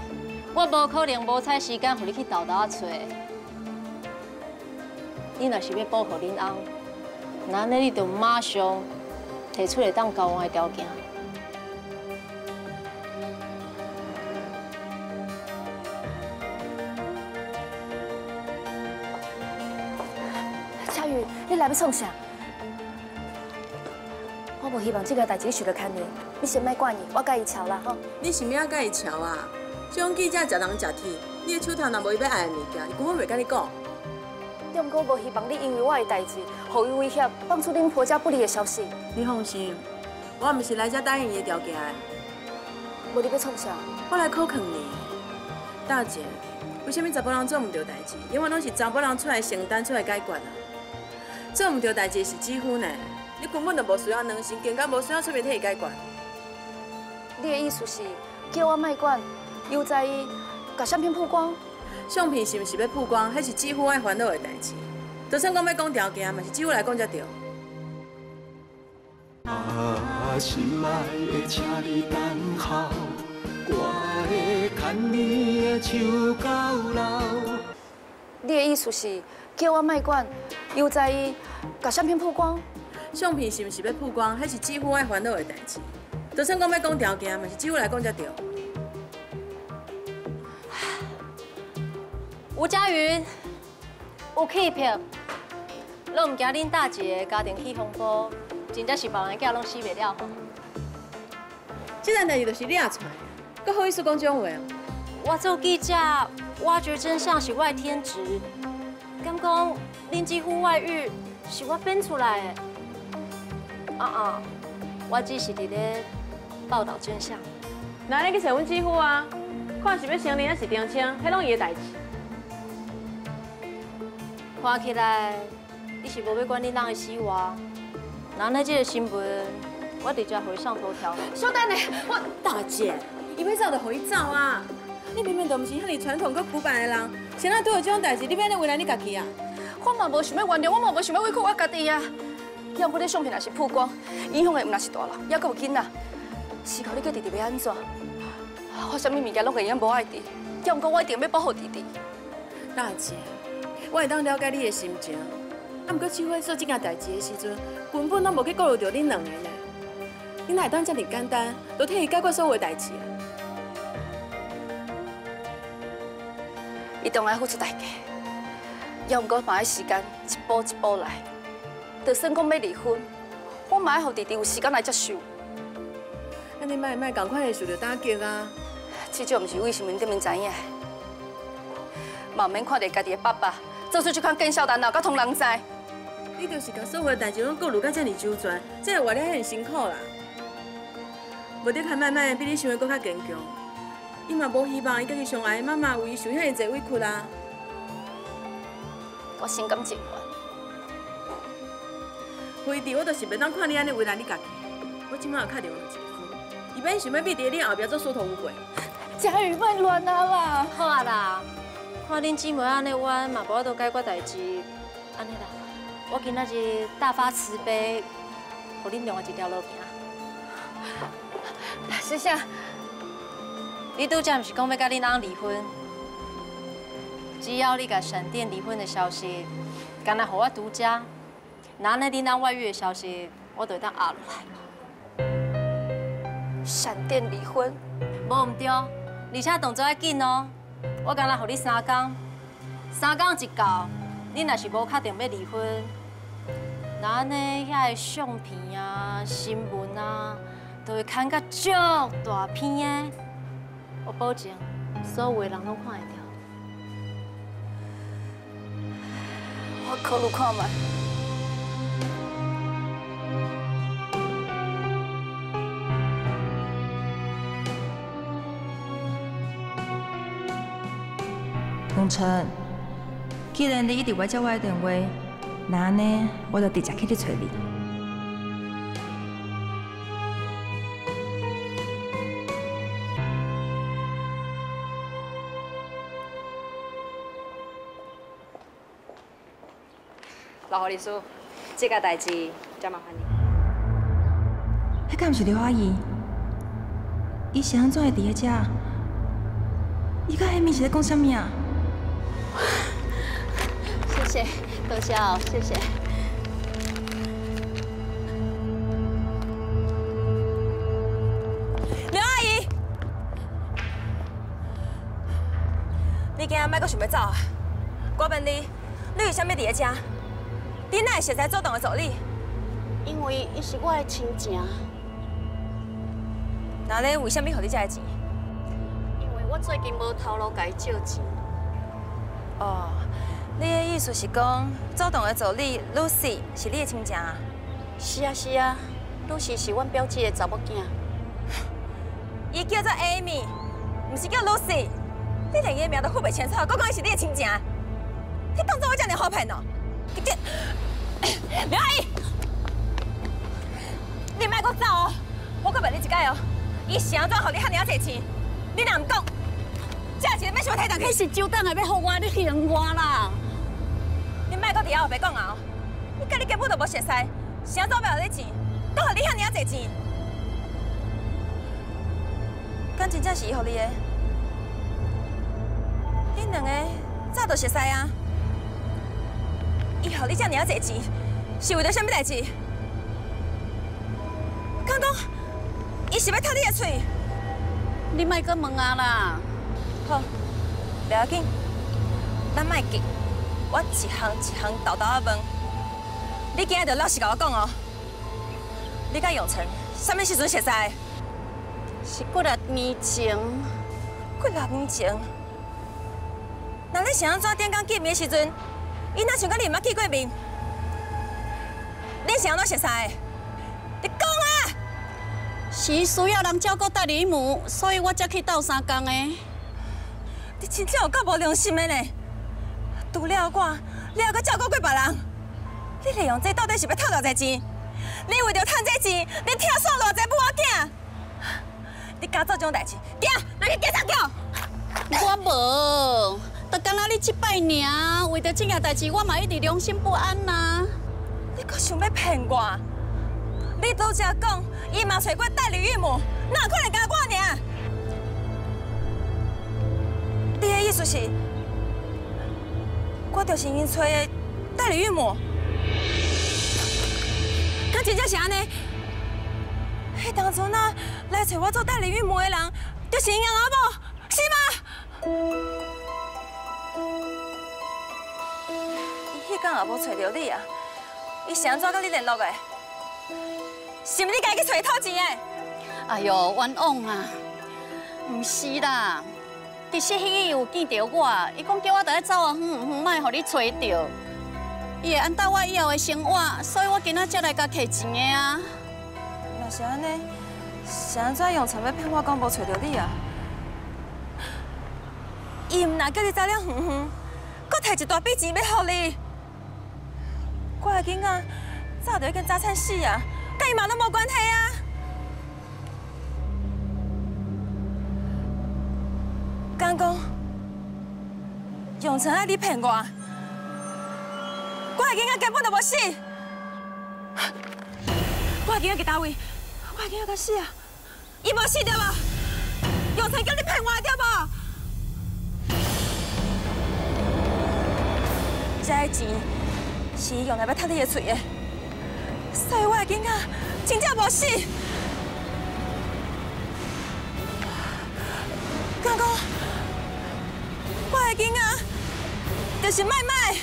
我无可能无采时间互你去豆豆啊找。你若是要保护恁翁，那安尼你就马上提出来当交往的条件。宇，你来要创啥？我无希望这个代志受到牵连，你先莫管伊，我甲伊瞧啦吼。你是要甲伊瞧啊？这种记者食人食铁，你的手头若无伊要爱的物件，伊根本袂甲你讲。要毋过无希望你因为我的代志，互伊威胁，放出恁婆家不利的消息。你放心，我毋是来这答应伊的条件的。无你要创啥？我来考劝你，大姐，为什么查甫人做毋对代志，永远拢是查甫人出来承担、出来解决啊？做毋对代志是姊夫呢，你根本就无需要两心，更加无需要出面替伊解决。你的意思是叫我卖管，又在意把相片曝光？相片是毋是要曝光，还是姊夫爱烦恼的代志？就算讲要讲条件，嘛是姊夫来讲才对。啊，心爱的，请你等候，我会牵你的手到老。你的意思是叫我卖管，又在意把相片曝光？相片是毋是要曝光，还是几乎爱烦恼的代志？就算讲要讲条件，嘛是几乎来讲才对。吴佳云，有欺骗，拢唔惊恁大姐的家庭起风波，真正是别人囝拢死袂了吼。这件代志就是你也出来，搁好意思讲这种话？我做记者，挖掘真相是我的天职。敢讲恁几乎外遇是我编出来的？啊啊，我只是伫咧报道真相。那你去找阮姊夫啊？看是要承认还是澄清，迄拢伊的代志。看起来你是无要管恁人的死活。那那这个新闻，我直接回上头条。小等呢，我大姐，伊要走就互伊走啊！你明明就毋是遐尼传统佮古板的人，现在对有这种代志，你要安尼为难你家己啊？我嘛无想要原谅，我嘛无想要委屈我家己啊！要不你相片也是曝光，影响的毋若是大人，也佫有囡仔。事后你叫弟弟要安怎？我啥物物件拢会用无爱弟，要毋过我一定要保护弟弟。大姐，我会当了解你的心情，啊，毋过姊夫做这件代志的时阵，根本拢无去顾虑到恁两个呢。你哪会当遮尔简单，就替伊解决所有的代志啊？伊当然付出代价，要毋过嘛爱时间一步一步来。就算讲要离婚，我嘛要让弟弟有时间来接受。那你卖卖赶快的受到打击啊！至少毋是为新闻顶面知影，嘛免看到家己的爸爸做出这款见笑胆闹，甲通人知。你就是甲所有的代志拢顾虑甲遮尔周全，这个活得很辛苦啦。无得看麦麦比你想的搁较坚强，伊嘛无希望伊家己上爱的妈妈为伊受遐尼济委屈啦。我心甘情愿。非弟我就是袂当看你安尼为难你家己。我即摆有打电话给姐夫，伊免想要逼伫你后壁做缩头乌龟。佳宇，莫乱啊啦！好啊啦，看恁姊妹安尼冤，嘛无法度解决代志，安尼啦，我今仔日大发慈悲，互恁另外一条路行。是啥？你拄则毋是讲要甲恁翁离婚？只要你甲闪电离婚的消息，敢若互我独家，那那恁翁外遇的消息，我就会当压落来。闪电离婚？无毋对，而且动作要紧哦。我敢若互你三工，三工一到，你若是无确定要离婚，那安尼遐个相片啊、新闻啊，都会刊到足大片的。我保证，所有的人拢看得着。我考虑看卖。洪尘，既然你一直歪接我的电话，那呢，我就直接去你找你。老何律师，这件代志真麻烦你。迄敢毋是刘阿姨？伊是安怎会伫咧遮？伊甲迄面是咧讲啥物啊？谢谢，多谢哦，谢谢。刘阿姨，你今仔莫阁想要走啊？我问你，你为什么伫咧遮？你哪会熟悉主动的助理？因为伊是我的亲情，那你为什么互你这个钱？因为我最近无头路甲伊借钱。哦，你的意思是讲，主动的助理 Lucy 是你的亲情啊？是啊是啊，Lucy 是阮表姐的查某囝。伊叫做 Amy，毋是叫 Lucy。你连伊的名都分不清楚，我讲伊是你的亲情，你当作我遮尔好骗哦？你这刘阿姨，你莫阁走哦！我阁问你一解哦，伊是安怎互你遐尔仔多钱？你若毋讲，这钱要想要提你是周等要互我，你还我啦！你莫阁伫遐后白讲啊！你跟你根本就无熟识，是安怎要互你钱？阁互你遐尔仔多钱？敢真正是伊互你的？恁两个早就熟识啊！伊互你遮尔仔多钱，是为着什么代志？敢讲伊是要偷你的嘴？你莫阁问啊啦！好，不要紧，咱莫急，我一项一项豆豆啊问。你今日就老实甲我讲哦，你甲永成什么时阵认识？是几六年前。几六年前？那你是安怎点讲见面的时阵？伊哪想讲你毋捌见过面？你是安怎熟识的？你讲啊！是需要人照顾大姨母，所以我才去斗相共的。你真正有够无良心的呢！除了我，你还阁照顾过别人？你利用这到底是要偷偌济钱？你为着赚这钱，你听说偌济母仔囝？你敢做这种代志？爹，来去警察局！我无。就干那你这摆尔，为着这件代志，我嘛一直良心不安呐。你搁想要骗我？你拄则讲，伊嘛找过代理孕母，哪可能加我尔？你的意思是，我就是因找的代理孕母？敢真正是安尼？迄当初那来找我做代理孕母的人，就是因阿某，是吗？伊迄天也无找到你啊！伊是安怎跟你联络的？是毋是你家己找偷钱的？哎呦，冤枉啊！毋是啦，其实伊有见到我，伊讲叫我在走啊，远远莫互你找到。伊会安到我以后的生活，所以我今仔才来甲摕钱的啊。若是安尼，是安怎用钱要骗我讲无找到你啊？伊毋若叫你走了远远，搁摕一大笔钱要互你。我的囡仔早就已经早产死啊，甲伊嘛拢无关系啊！敢讲用钱爱你骗我？我的囡仔根本就无死！我的囡仔伫倒位？我的囡仔敢死啊？伊无死对无？用钱叫你骗我对无？这钱。是用来要踢你的嘴的，所以我的囡仔真正无死。刚刚我的囡仔就是麦麦，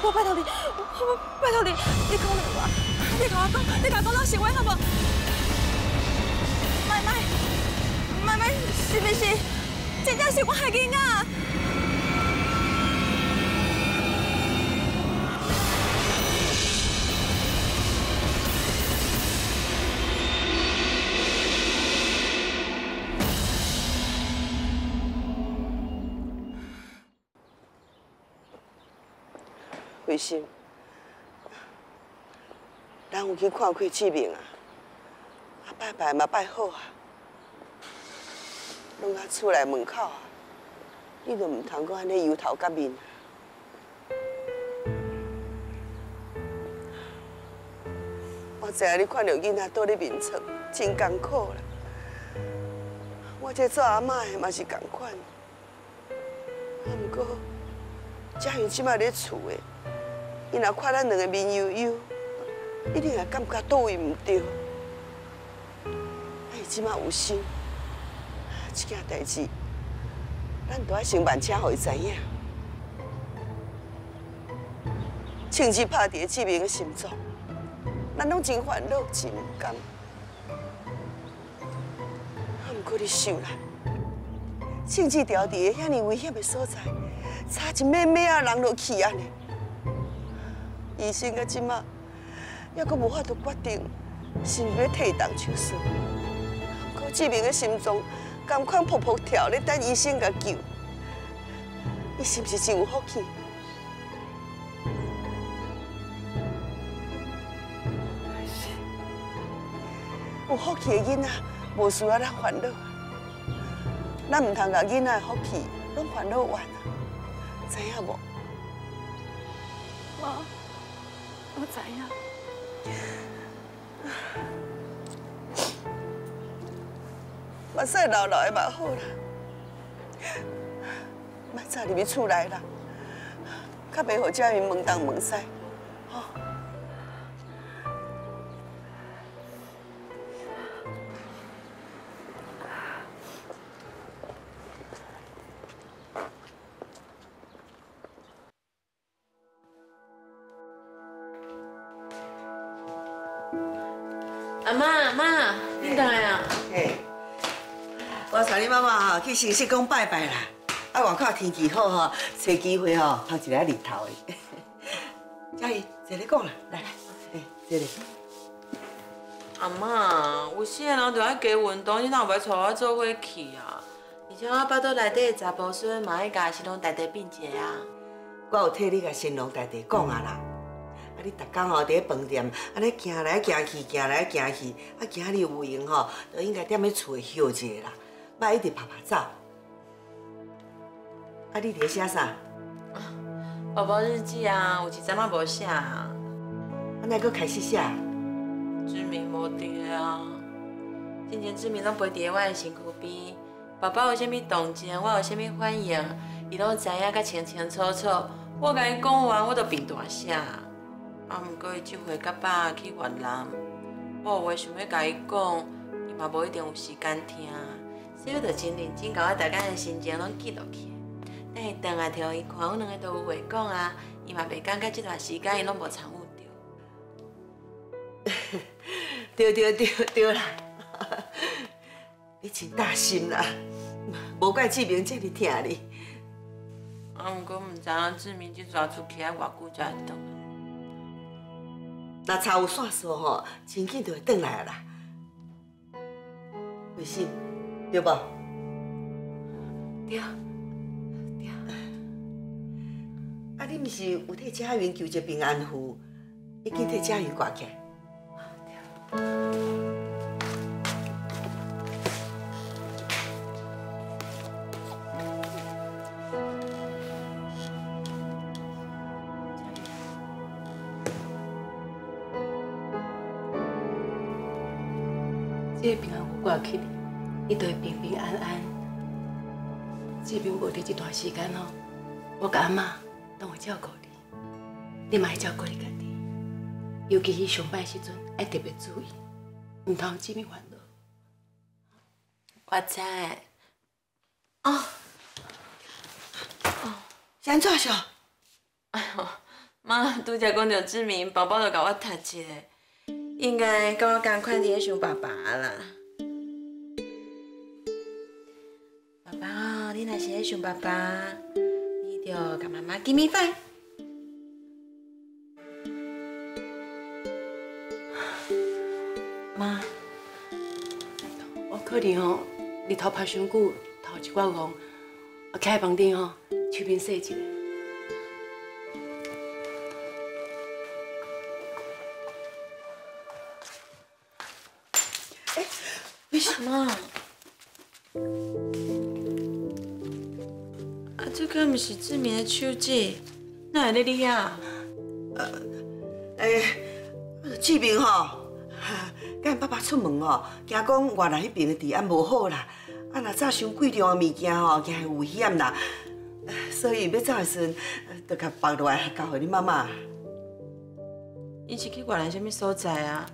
我拜托你，我拜托你，你讲我，你跟我讲，你跟我讲老实话好不？麦麦，麦麦是不是真正是我的囡仔？心。咱有去看过志明啊，啊拜拜嘛拜好啊，拢啊厝内门口啊，你都唔通讲安尼油头甲面。我知影你看到囡仔倒咧眠床，真艰苦啦。我这做阿嬷的嘛是共款，啊，不过佳云即摆咧厝的，伊若看咱两个面悠悠，一定会感觉倒位唔对。啊，伊即摆有心，这件代志，咱都要先慢车，互伊知影。情志拍伫志明的心脏，咱拢真烦恼，真唔甘。啊，不过你想啦，庆志调伫遐尼危险的所在，差一秒秒啊，人落去安尼。医生到即马，还阁无法度决定是毋是要替动手术。不过志明的心脏甘款噗噗跳，咧等医生甲救，伊是毋是真有福气？有福气的囡仔，无需要咱烦恼。咱唔通甲囡仔的福气拢烦恼完啊，知影无？妈，我知影。目屎流流的嘛好啦，莫早入去厝内啦，较袂互佳云问东问西。阿妈阿妈，你倒来啊？嘿，我带你妈妈吼去新市宫拜拜啦。啊，外口天气好吼，找机会吼拍一个日头的。佳怡，坐咧讲啦，来来，嘿，坐咧。阿妈，有时个人就爱加运动，你哪有要带我做伙去啊？而且我巴肚内底的查甫孙嘛爱甲新郎大弟并一啊。我有替你甲新郎大弟讲啊啦。啊，你逐工吼伫咧饭店，安尼行来行去，行来行去，啊，今日有闲吼，就应该踮咧厝休一下啦，莫一直拍拍走。啊，你伫咧写啥？宝宝日记啊，有一阵仔无写啊。啊，哪搁开始写？志明无伫啊，之前志明拢陪伫咧我诶身躯边，宝宝有啥物动静，我有啥物反应，伊拢知影甲清清楚楚。我甲伊讲完，我就变大声。啊，毋过伊即回甲爸去越南，我有话想要甲伊讲，伊嘛无一定有时间听，所以我就真认真甲我大家的心情拢记录起。等伊转来听伊看，阮两个都有话讲啊，伊嘛袂感觉即段时间伊拢无参与着。对对对对啦，你真大心啦，无怪志明这么疼你。啊，毋过毋知影志明即逝出去爱偌久才会转来。若查有线索吼，真紧就会转来啦。微信对无？对。对啊，你毋是有替佳云求一个平安符，已经替佳云挂起来。个平安符挂起，你就会平平安安。这边无伫这段时间哦，我甲阿妈拢会照顾你，你嘛要照顾你家己，尤其是上班时阵要特别注意，唔通有这物烦恼。我知。哦，哦，是安怎想？哎呦，妈，拄则讲到志明，宝宝就甲我读一个。应该跟我同款伫咧想爸爸啦。爸爸，你若是爱想爸爸，你就跟妈妈 give me five。妈，我可能哦，日头晒伤久，头一挂红，我起喺房顶哦，手边洗一下。什么？是志明的手机，哪会在你遐？诶，志明吼，甲因爸爸出门吼，惊讲外来迄边的治安无好啦，啊，若早伤贵重的物件吼，惊会危险啦，所以要走的时阵，就甲放落来交给你妈妈。伊是去外来什么所在啊？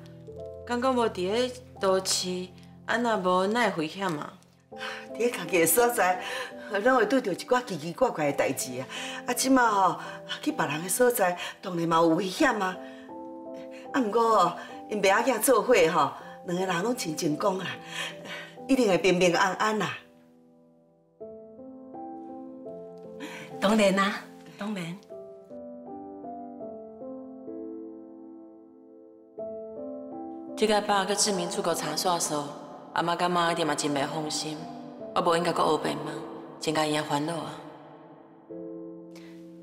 刚刚无伫咧都市，啊若无哪会危险啊？伫咧家己的所在，拢会拄着一寡奇奇怪怪的代志啊！啊，即马吼去别人的所在，当然嘛有危险啊。啊，毋过吼，因爸仔囝做伙吼，两个人拢真成功啦，一定会平平安安啦。当然啦，当然。即个爸佮志明出口查煞所，阿妈甲妈一定嘛真袂放心，我无应该佮黑白问，真甲伊烦恼啊。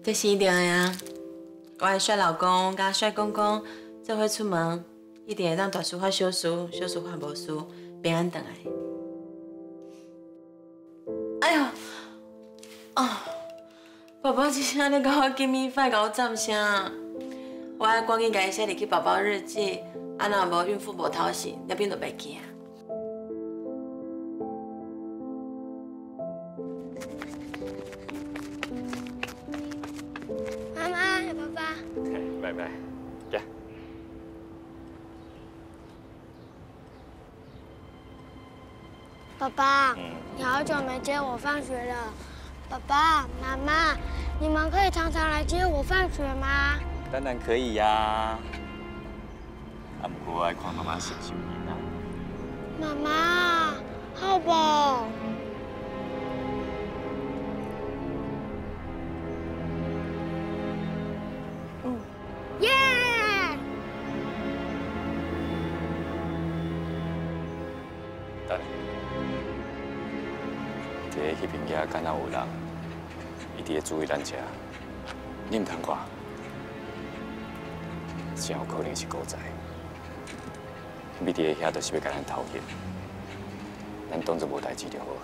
这是一定的啊！我的帅老公甲帅公公做伙出门，一定会让大叔发小事，小事化无事，平安回来。哎呦，哦！宝宝一声咧甲我 give me five，甲我赞声，我爱赶紧甲伊写入去宝宝日记。啊，若无孕妇无偷袭，那边就袂惊。妈拜拜，呀。爸爸，你好久没接我放学了。爸爸妈妈，你们可以常常来接我放学吗？当然可以呀。啊，不过爱看妈妈身手呢。妈妈，好不？耶！等。伫咧迄边遐敢若有人，伊伫咧注意咱遮，你毋通看，真有可能是古仔。伊伫咧遐就是要甲咱偷袭，咱当作无代志就好啊。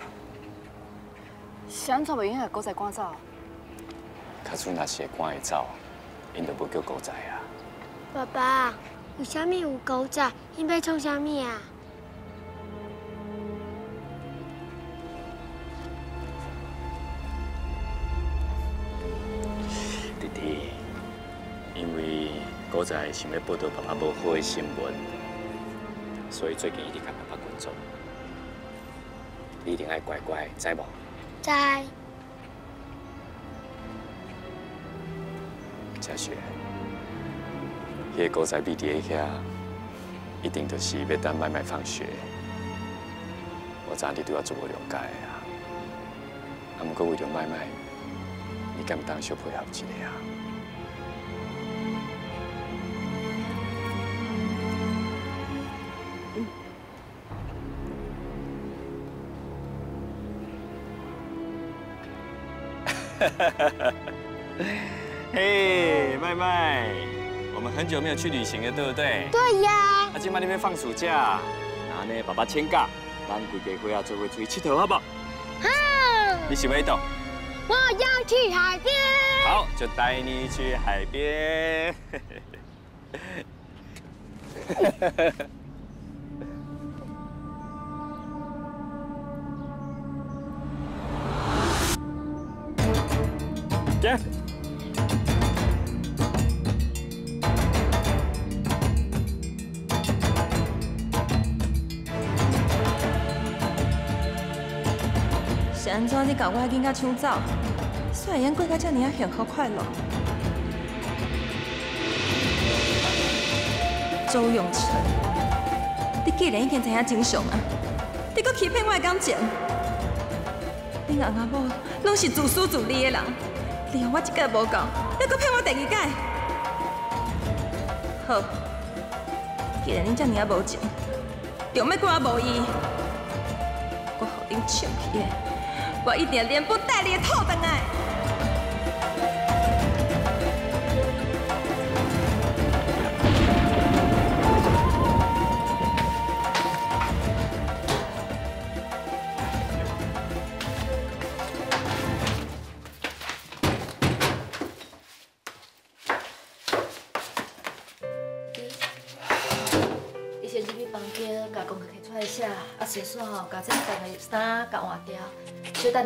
是安怎袂用甲狗仔赶走？卡准若是会赶会走，因都无叫狗仔啊。爸爸，为什么有狗仔？因要创什么啊？弟弟，因为狗仔想要报道爸爸无好的新闻，所以最近一直甲爸爸工作。你一定爱乖乖，知无？在。嘉雪，迄个古仔比伫咧遐，一定就是要等麦麦放学。我知你对我足无了解啊，啊，毋过为着麦麦，你敢当小配合一下啊？嘿，麦麦，我们很久没有去旅行了，对不对？对呀。那今晚那边放暑假，然后呢，爸爸请假，咱规家伙啊做伙出去佚佗，好不好？好。你喜欢动？我要去海边。好，就带你去海边。Jeff。是安怎你教我囡仔抢走？虽然过到这尔啊幸福快乐。周永成，你既然已经知影真相啊，你搁欺骗我的感情？你阿某拢是自私自利的人，利用我一届无够，还搁骗我第二届。好，既然恁这尔啊无情，就要怪我无义。我互恁抢去的，我一点脸不带脸套的爱。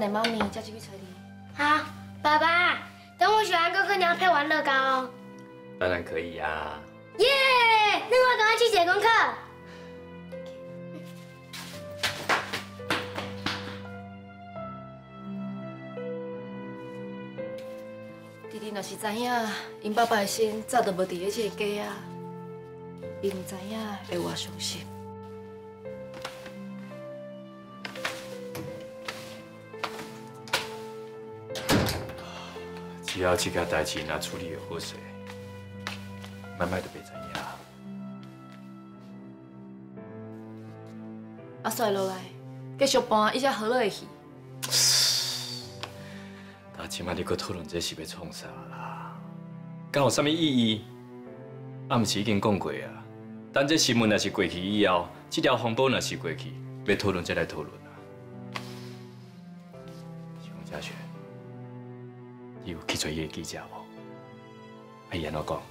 小等下妈咪才去去找你。好，爸爸，等我写完功课，你要陪我玩乐高哦。当然可以呀。耶！那我赶快去写功课。弟弟若是知影，因爸爸的心早就无伫咧这个家啊，伊唔知影会偌伤心。只要这件代志若处理好势，慢慢就袂知影。啊，甩落来，继续搬，伊才好落会去。但即摆你搁讨论这是要创啥啦？敢有啥物意义？啊，毋是已经讲过啊？等这新闻若是过去以后，这条风波若是过去，要讨论再来讨论啊。徐家轩，你有去找伊个记者无？啊，伊安怎讲？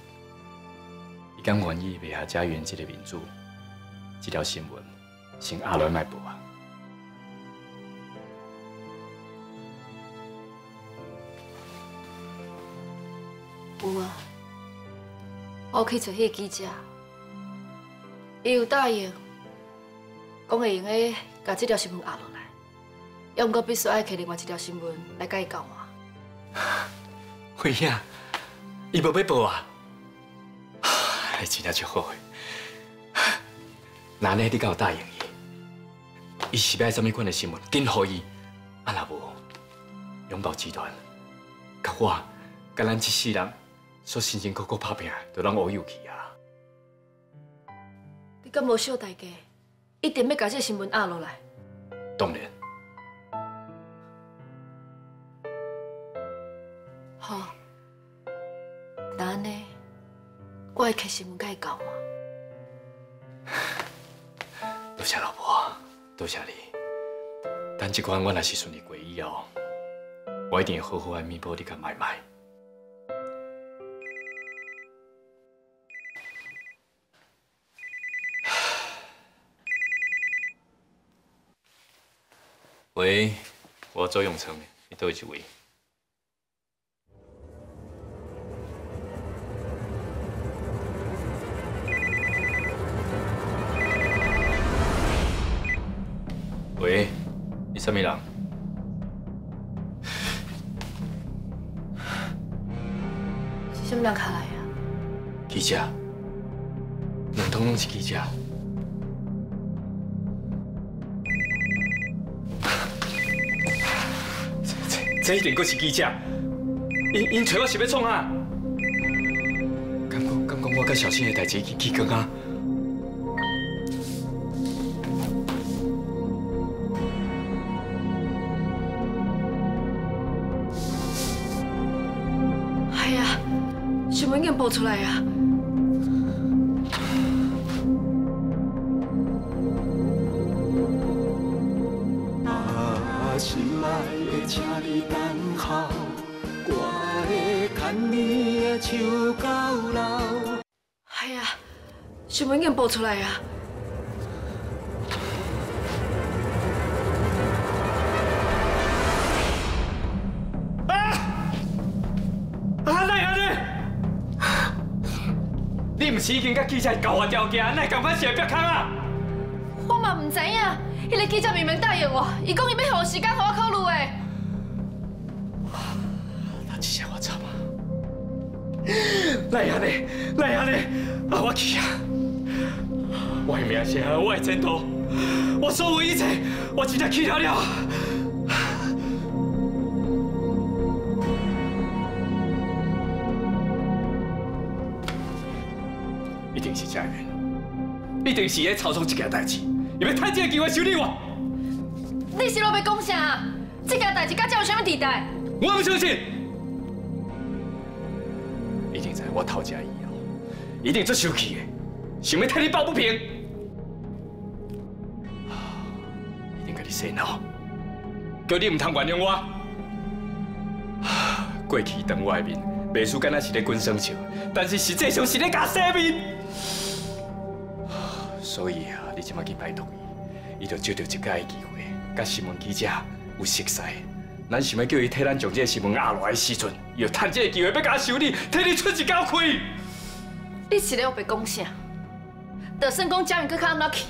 伊敢愿意卖下家园这个民主？这条新闻先压落卖报啊？有啊，我去找迄个记者，伊有答应，讲会用个把这条新闻压落来，要毋过必须爱摕另外一条新闻来甲伊讲。慧影，伊无要报啊？哎，真正就好悔！那呢，你敢有答应伊？伊是要什么款的新闻？紧互伊，啊若无，永宝集团，甲我，甲咱一世人所辛辛苦苦打拼，都让乌有去啊！你敢无小代价，一定要把这新闻压落来？当然，那安尼，我会开新闻甲伊交换。多谢老婆，多谢你。等这关我若是顺利过以后，我一定会好好爱弥补你甲麦麦。喂，我周永成，你倒一位？什么人？是什么人卡来呀？记者，两通拢是记者。这这一定阁是记者，因因找我是要创啊？敢讲敢讲我甲小新的代志已经起光啊？出来啊！啊，心爱的，请你等候，我会牵你的手到老。哎呀，新闻已经报出来啊！你唔是已经甲记者交换条件，奈赶快写表康啊？我嘛唔知影，迄个记者明明答应我，伊讲伊要给我时间，给我考虑的。那这下我操啊！奈安尼？奈安尼？啊，我去啊！我的名声，我的前途，我所有一切，我真正去了了。一定是在操纵这件代志，伊要趁这个机会修理我。你是要要讲啥？这件代志甲这有啥物地带？我不相信，一定在我逃家以后，一定做生气的，想要替你抱不平，一定甲你洗脑，叫你唔通原谅我。过去当我的面，袂输敢若是咧滚生笑，但是实际上是咧假洗面。所以啊，你即摆去拜托伊，伊就借着即摆的机会，甲新闻记者有熟识。咱想要叫伊替咱将这个新闻压落来的时阵，伊就趁这个机会要甲修理，替你出一高亏。你是咧白讲啥？就算讲贾云搁较安怎气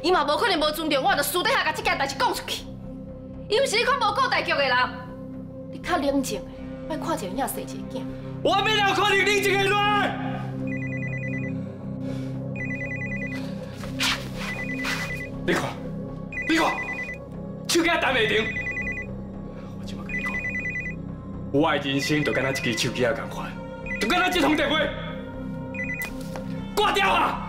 你，伊嘛无可能无尊重我，就私底下甲这件代志讲出去。伊毋是你看无顾大局的人，你较冷静的，莫看一个影生一个囝。我没有可能冷静的来。你看，你看，手机弹袂停。我即马跟你讲，我的人生就敢若一支手机啊共款，就敢若这通电话，挂掉啊！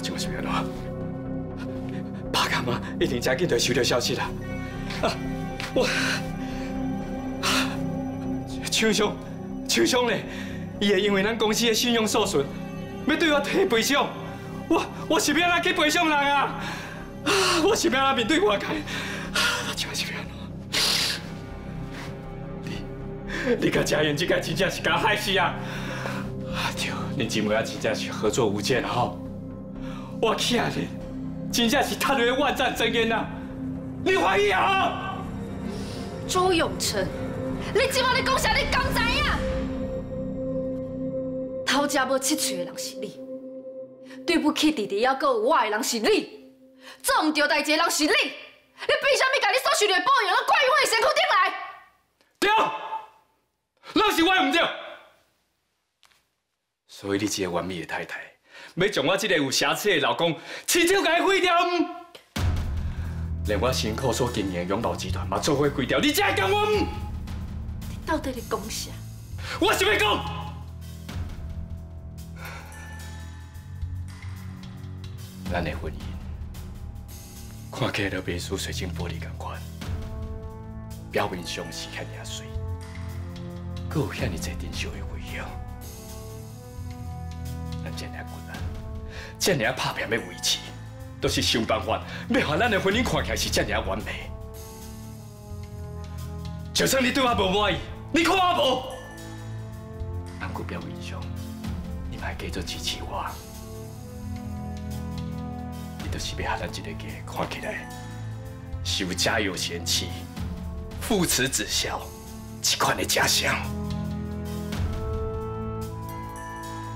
即马是要安怎？爸甲妈一定真紧就收到消息啦。啊，我厂商，厂商咧，伊会因为咱公司的信用受损，要对我提赔偿。我我是要安怎去赔偿人啊？我是要安怎面对外界？啊，这是要安怎？你，你甲嘉燕这个真正是甲害死啊！啊对，恁姊妹啊真正是合作无间吼。我气啊你，真正是踏入万丈深渊啊！你怀疑啊？周永成，你今晚咧讲啥？你敢知影？头家无七岁的人是你，对不起弟弟，还阁有我的人是你，做唔对代志的人是你，你凭啥物把你所受到的报应，拢怪于我的身躯顶来？对，拢是我唔对。所以你这个完美的太太，要将我这个有瑕疵的老公，亲手甲伊毁掉，连我辛苦所经营的永宝集团嘛做伙毁掉，你才会讲我唔？你到底在讲啥？我想要讲，咱的婚姻看起来都袂输水晶玻璃同款，表面上是遐尔水，阁有遐尔侪珍惜的回忆。咱这尔困难，这尔拍拼要维持，都是想办法要让咱的婚姻看起来是这尔完美。就算你对我无满意，你看我无，但过表面上，你嘛会继续支持我。你就是要让咱这个家看起来是有家有贤妻、父慈子孝这款的家乡。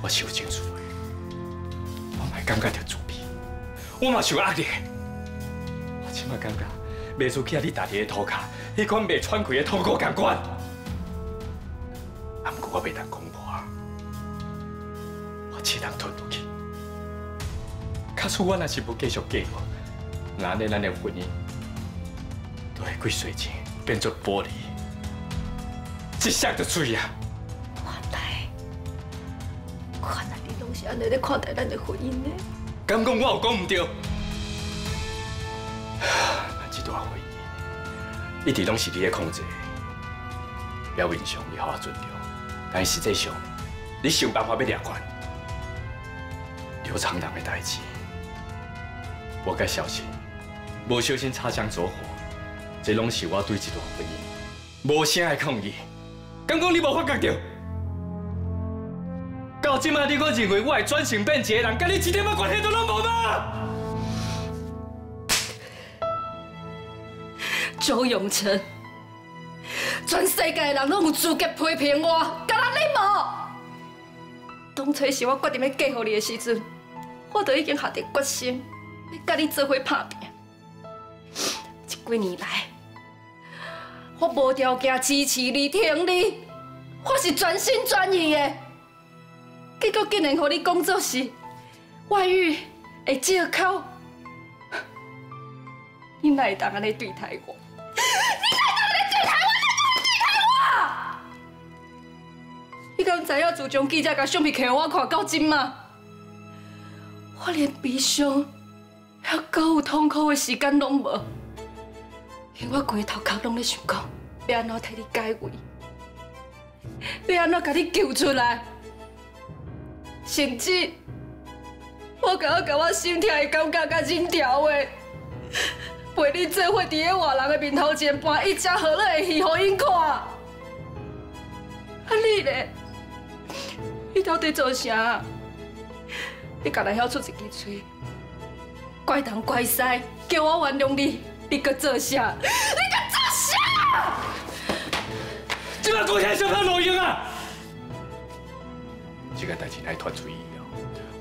我是有情绪的，我嘛会感觉到自卑，我嘛受压力。我即马感觉袂出去啊！你家己的涂骹，迄款袂喘气的痛苦感官。啊，不过我袂当讲破，我只当吞落去。假使我若是不继续嫁我，那安尼咱的婚姻都会贵水晶变做玻璃，一下就碎啊！原来，原来你拢是安尼咧看待咱的婚姻呢？敢讲我有讲唔对？咱这段婚姻一直拢是你的控制，表面上你好我尊重，但实际上你想办法要掠权，刘长人的代志，我该小心，无小心擦枪走火，这拢是我对这段婚姻无声的抗议。刚刚你无发觉到？到今仔你阁认为我会转性变一个人，跟你一点关系都拢无吗？周永成，全世界的人拢有资格批评我，敢若你无？当初是我决定要嫁予你的时阵，我就已经下定决心要甲你做伙拍拼。这几年来，我无条件支持你、挺你，我是全心全意的。结果竟然和你工作是外遇的借口，你哪会当安尼对待我？你哪会搭安尼对待我你敢知影自从记者甲相片摕我看到今嘛，我连悲伤还够有痛苦的时间拢无，因为我规头壳拢咧想讲要安怎替你解围，要安怎甲你救出来，甚至我感觉甲我心跳的感觉甲心跳的，陪你做伙伫咧外人的面头前搬一只好乐的戏互因看，啊你咧？你到底做啥？你敢来晓出一支嘴，怪东怪西，叫我原谅你，你搁做啥？你搁做啥？这个公开上课录音啊！这个代志来传出去以后，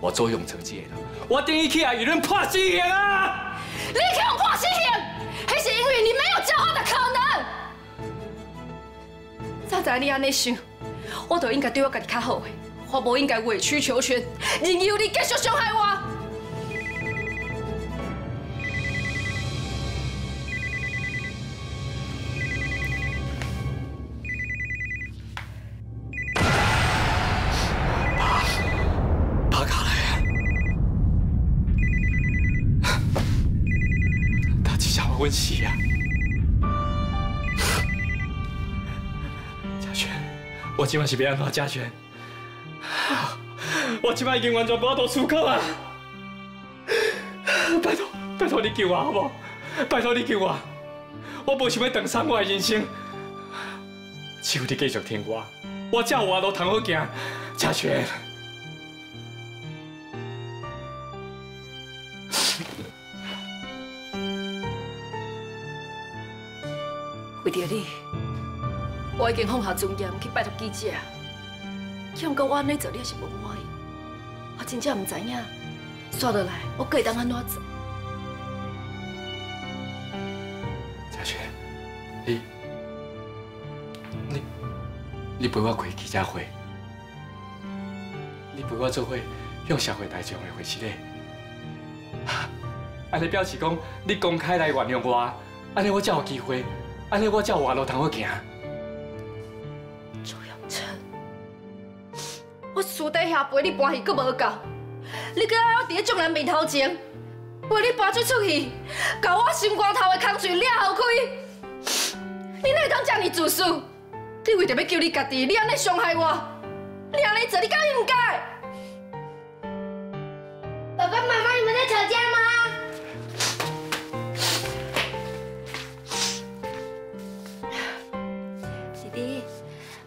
我作用成绩了，我等于去啊，舆论破死刑啊！你去用破死刑，那是因为你没有交换的可能。早知你安尼想，我就应该对我家己较好的，我无应该委曲求全，任由你继续伤害我。今晚是要安怎？嘉轩，我今晚已经完全无法度出口啊！拜托，拜托你救我好不好？拜托你救我，我无想要断送我的人生，只有你继续听我，我才有活路通好行。嘉轩。为着你，我已经放下尊严去拜托记者。想讲我安尼做你也是无满意，我真正唔知影，刷落来我可会当安怎做？嘉轩，你你你陪我开记者会，你陪我做伙向社会大众的回事咧。安尼表示讲，你公开来原谅我，安尼我才有机会，安尼我才有活路通好行。私底下陪你搬戏，阁无够，你搁还要伫咧众人面头前陪你搬出出去，把我心肝头的空嘴了后开。你哪会当这么自私？你为着要救你家己，你安尼伤害我，你安尼做，你敢应该？爸爸妈妈，你们在吵架吗？弟弟，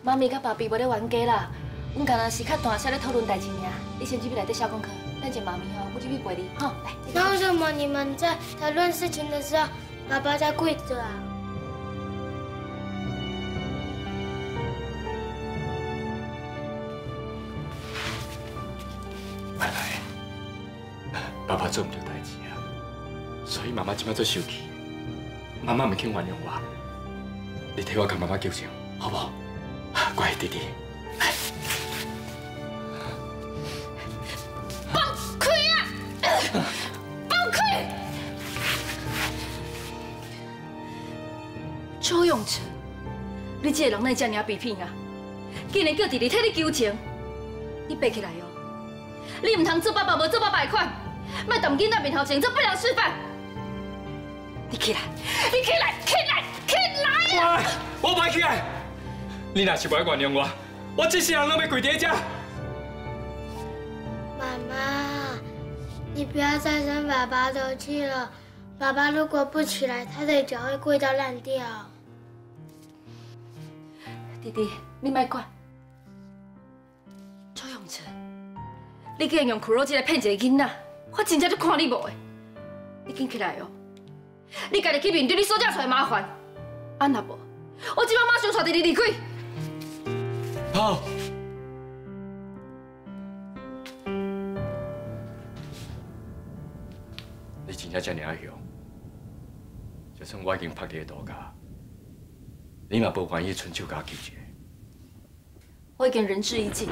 妈咪甲爸比无咧冤家啦，阮刚刚是较大声咧讨论代志尔。你先去边内底写功课，等下妈咪吼，我去陪你，吼，来。那为什么你们在讨论事情的时候，爸爸在跪着啊？拜拜爸爸做唔到代志啊，所以妈妈今摆做生气，妈妈唔肯原谅我，你替我甲妈妈纠正，好不好？乖弟弟，放周永成，你这个人哪会这尔卑鄙啊？竟然叫弟弟替你求情，你爬起来哦！你唔通做爸爸无做爸爸的款，莫当囡仔面头前做不良示范。你起来，你起来，起来，起来啊！我唔起来。你若是不爱原谅我，我这世人拢要跪在这。妈妈，你不要再生爸爸的气了。爸爸如果不起来，他的脚会跪到烂掉。弟弟，你莫管。周永成，你竟然用苦肉计来骗一个囡仔，我真正就看你无的。你紧起来哦！你家己去面对你所惹出的麻烦。啊若无，我即摆马上带你离开。好。你真正这么爱凶，就算我已经拍你的刀架，你嘛无愿意伸手甲我拒绝。我已经仁至义尽。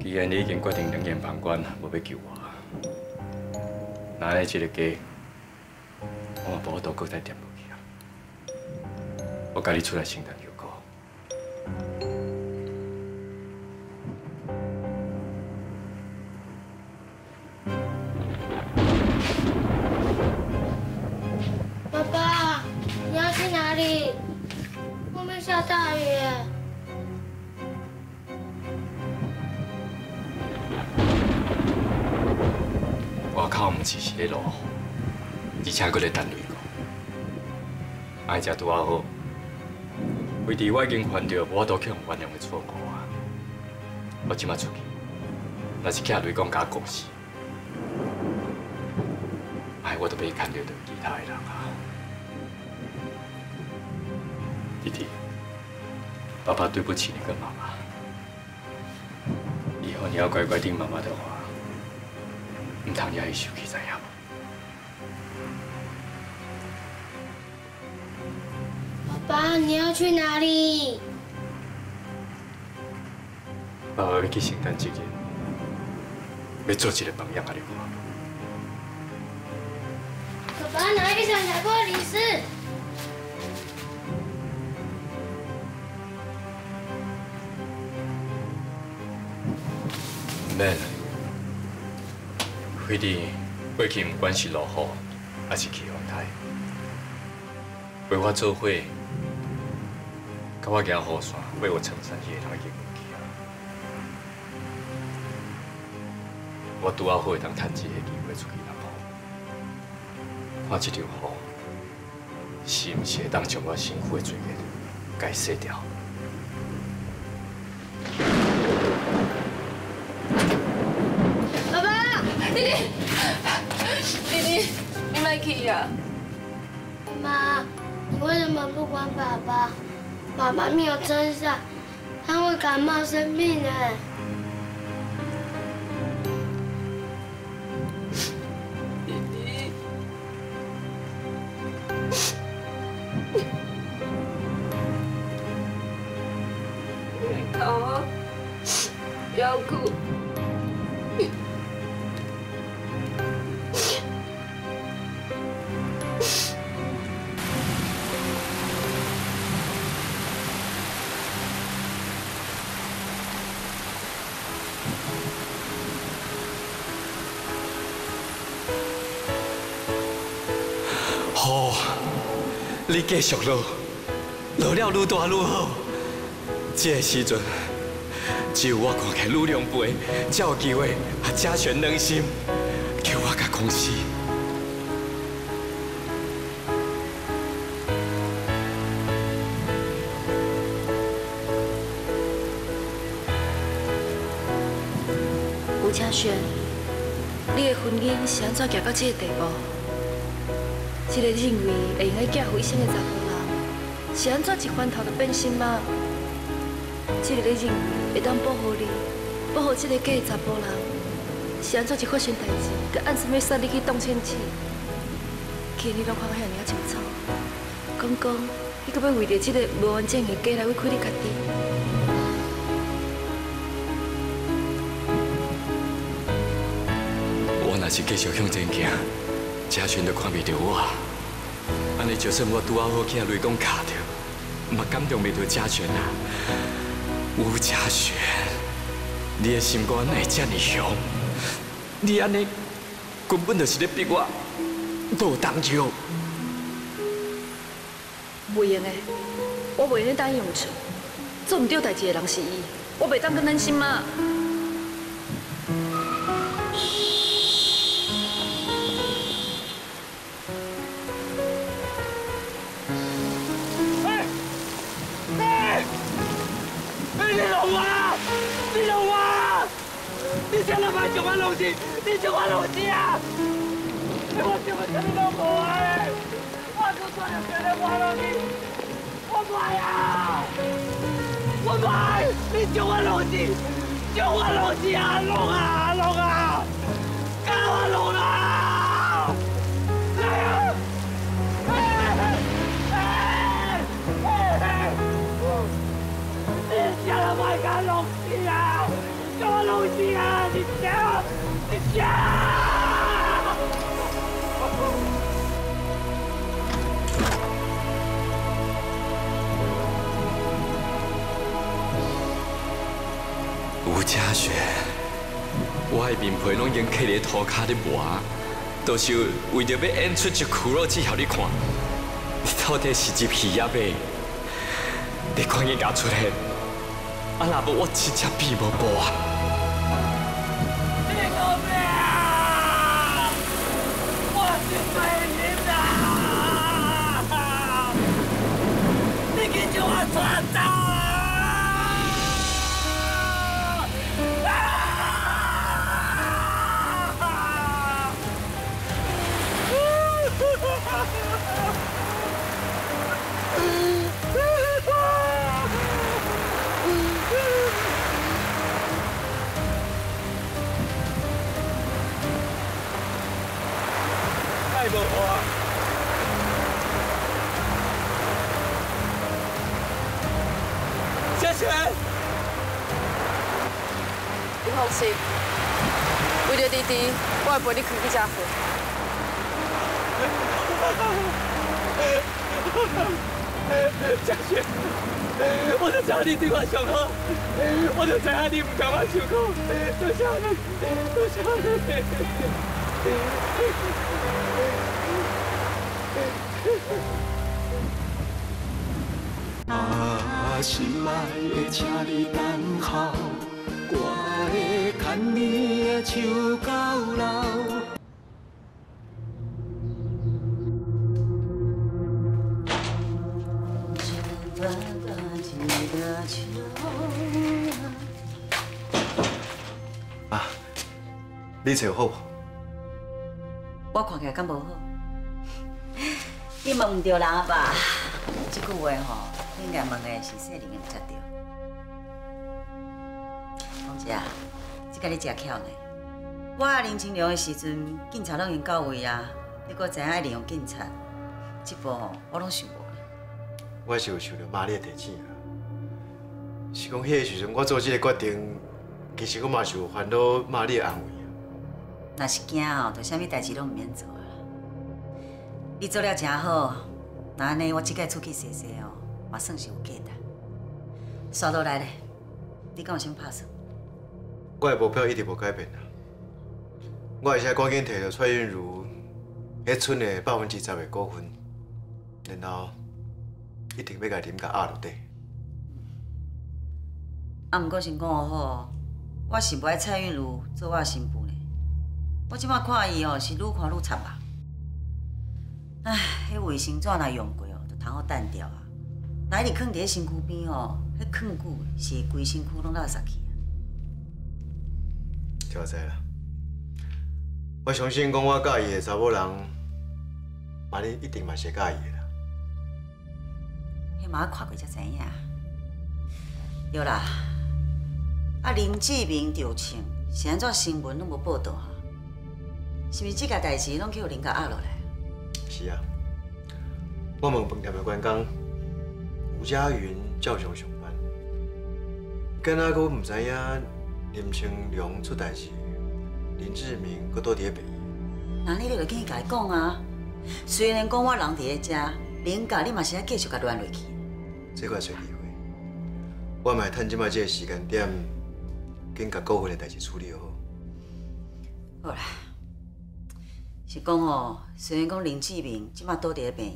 既然你已经决定冷眼旁观，无要救我，那安尼这个家，我嘛无法度搁再掂落去啊！我甲你出来承担食拄啊好，为弟我已经犯着无法度去原谅的错误啊！我即马出去，若是囝雷讲甲我讲死，哎，我都别看到着其他的人啊！弟弟，爸爸对不起你跟妈妈，以后你要乖乖听妈妈的话，唔通惹伊生气，知影爸，你要去哪里？爸爸要去圣诞节日，要做一个榜样啊！你看。爸爸拿一场彩破李斯。唔免，辉弟过去唔管是落雨还是起风台，陪我做伙，甲我行雨伞，为我撑伞，伊会通记唔记啊？我拄好好会当趁一个机会出去南部，看这场雨，是毋是会当将我辛苦的罪孽该洗掉？爸爸，弟弟，弟弟，你莫去呀！妈，你为什么不管爸爸？爸爸没有撑伞，他会感冒生病的。你继续落，落了愈大愈好。这个时阵，只有我看起来愈亮杯，才有机会啊嘉璇两心，叫我甲公司。吴嘉轩，你的婚姻是安怎走到这个地步？一个认为会用来嫁福一生的查甫人，是安怎一翻头就变心吗？一个咧认为会当保护你、保护这个假的查甫人，是安怎一发生代志，就按什么杀你去动迁去？既然你拢看遐尔清楚，讲讲，你可要为着这个无完整的家来委屈你家己？我若是继续向前行，嘉璇就看袂到我。安尼就算我拄好好去雷公卡着，嘛感动袂到嘉璇啊！吴嘉璇，你的心肝哪会这么凶？你安尼根本就是咧逼我落当桥。袂用的，我袂用答应用出，做唔对代志的人是伊，我袂当跟咱心妈。你叫我弄死啊！我怎么跟你弄过哎？我就算要跟你玩了你，我买呀！我买！你将我弄死！将我弄死啊！弄啊！弄啊！吴嘉璇，我的面皮拢已经刻在涂骹咧磨，都是为着要演出一窟窿只互你看。你到底是一皮鸭尾？你赶紧甲出来，啊！若不我真正避无步啊！弟，我会陪你开去家伙。嘉轩，我就知你对我上好，我就知你唔甘我受苦，多谢你，多谢你。啊，心爱的，请你等候，牵你的手到老。啊，你找好无？我看起来敢无好？你问唔对人吧？这句话吼，应该问的是细玲才对。芳姐啊，这个你真巧呢。我啊林清良的时阵，警察拢已经到位啊，你搁知影利用警察，这步吼我拢想无。我是有受到妈你的提醒啊，是讲迄个时阵我做这个决定，其实我嘛是有烦恼妈你的安慰啊。若是惊哦，就啥物代志拢唔免做啊。你做了真好，那安尼我即个出去踅踅哦，嘛算是有价值。刷落来咧，你敢有啥拍算？我的目标一直无改变啊。我会先赶紧摕到蔡韵如迄村的百分之十的股份，然后一定要甲林甲压落底。啊，毋过先讲好，我是不爱蔡韵如做我新妇呢。我即摆看伊哦，是愈看愈惨吧。唉，迄卫生纸若用过哦，就通好淡掉啊。若一直囥伫身躯边哦，迄囥久是规身躯拢垃圾去。就知啦。我相信讲我介意的查某人，妈你一定嘛是会介意的啦。迄嘛看过才知影。对啦，啊林志明着枪，是安怎新闻拢无报道啊？是毋是即件代志拢去互人家压落来？是啊，我问饭店的员工，吴家云照常上班，敢若佫毋知影林清良出代志，林志明搁倒伫咧病院。那你就紧甲伊讲啊！虽然讲我人伫咧遮，林家你嘛是爱继续甲乱落去。这块找机会，我嘛会趁即摆这个时间点，紧甲过分的代志处理好。好啦，是讲哦，虽然讲林志明即摆倒伫咧病院，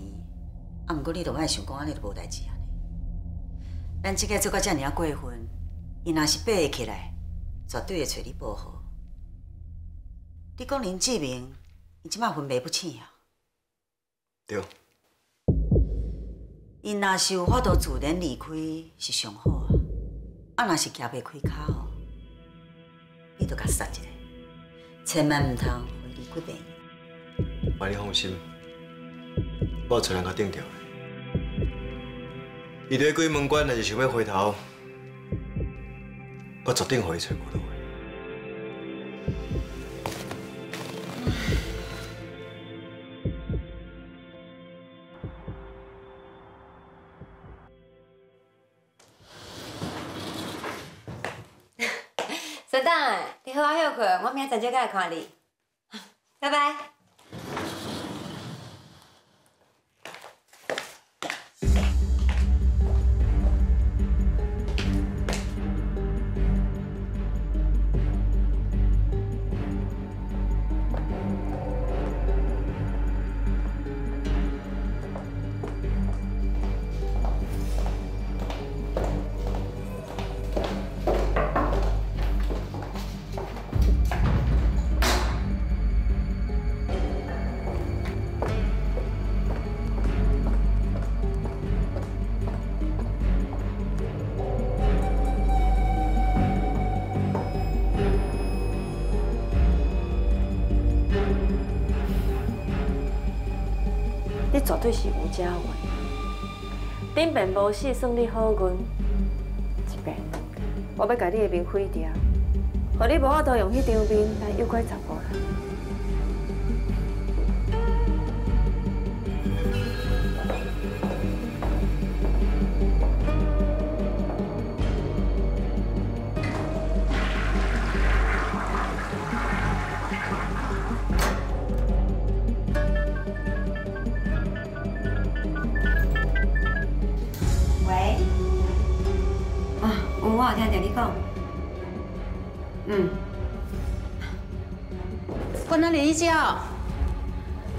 啊，毋过你都莫想讲安尼就无代志安尼。咱即个做到遮尔啊过分，伊若是爬会起来，绝对会找你报复。你讲林志明，伊即马昏迷不醒啊？对。伊若是有法度自然离开，是上好啊。啊，若是行袂开骹哦，你就甲杀一个，千万毋通互伊离开病院。妈，你放心，我有找人甲顶掉的。伊伫鬼门关，若是想要回头，我绝对互伊找不到。顺当，你好好休困，我明仔载再来看你。拜拜。绝对是吴家文。顶边无死算你好运，一边我要把你的面毁掉，互你无法度用迄张面来诱拐查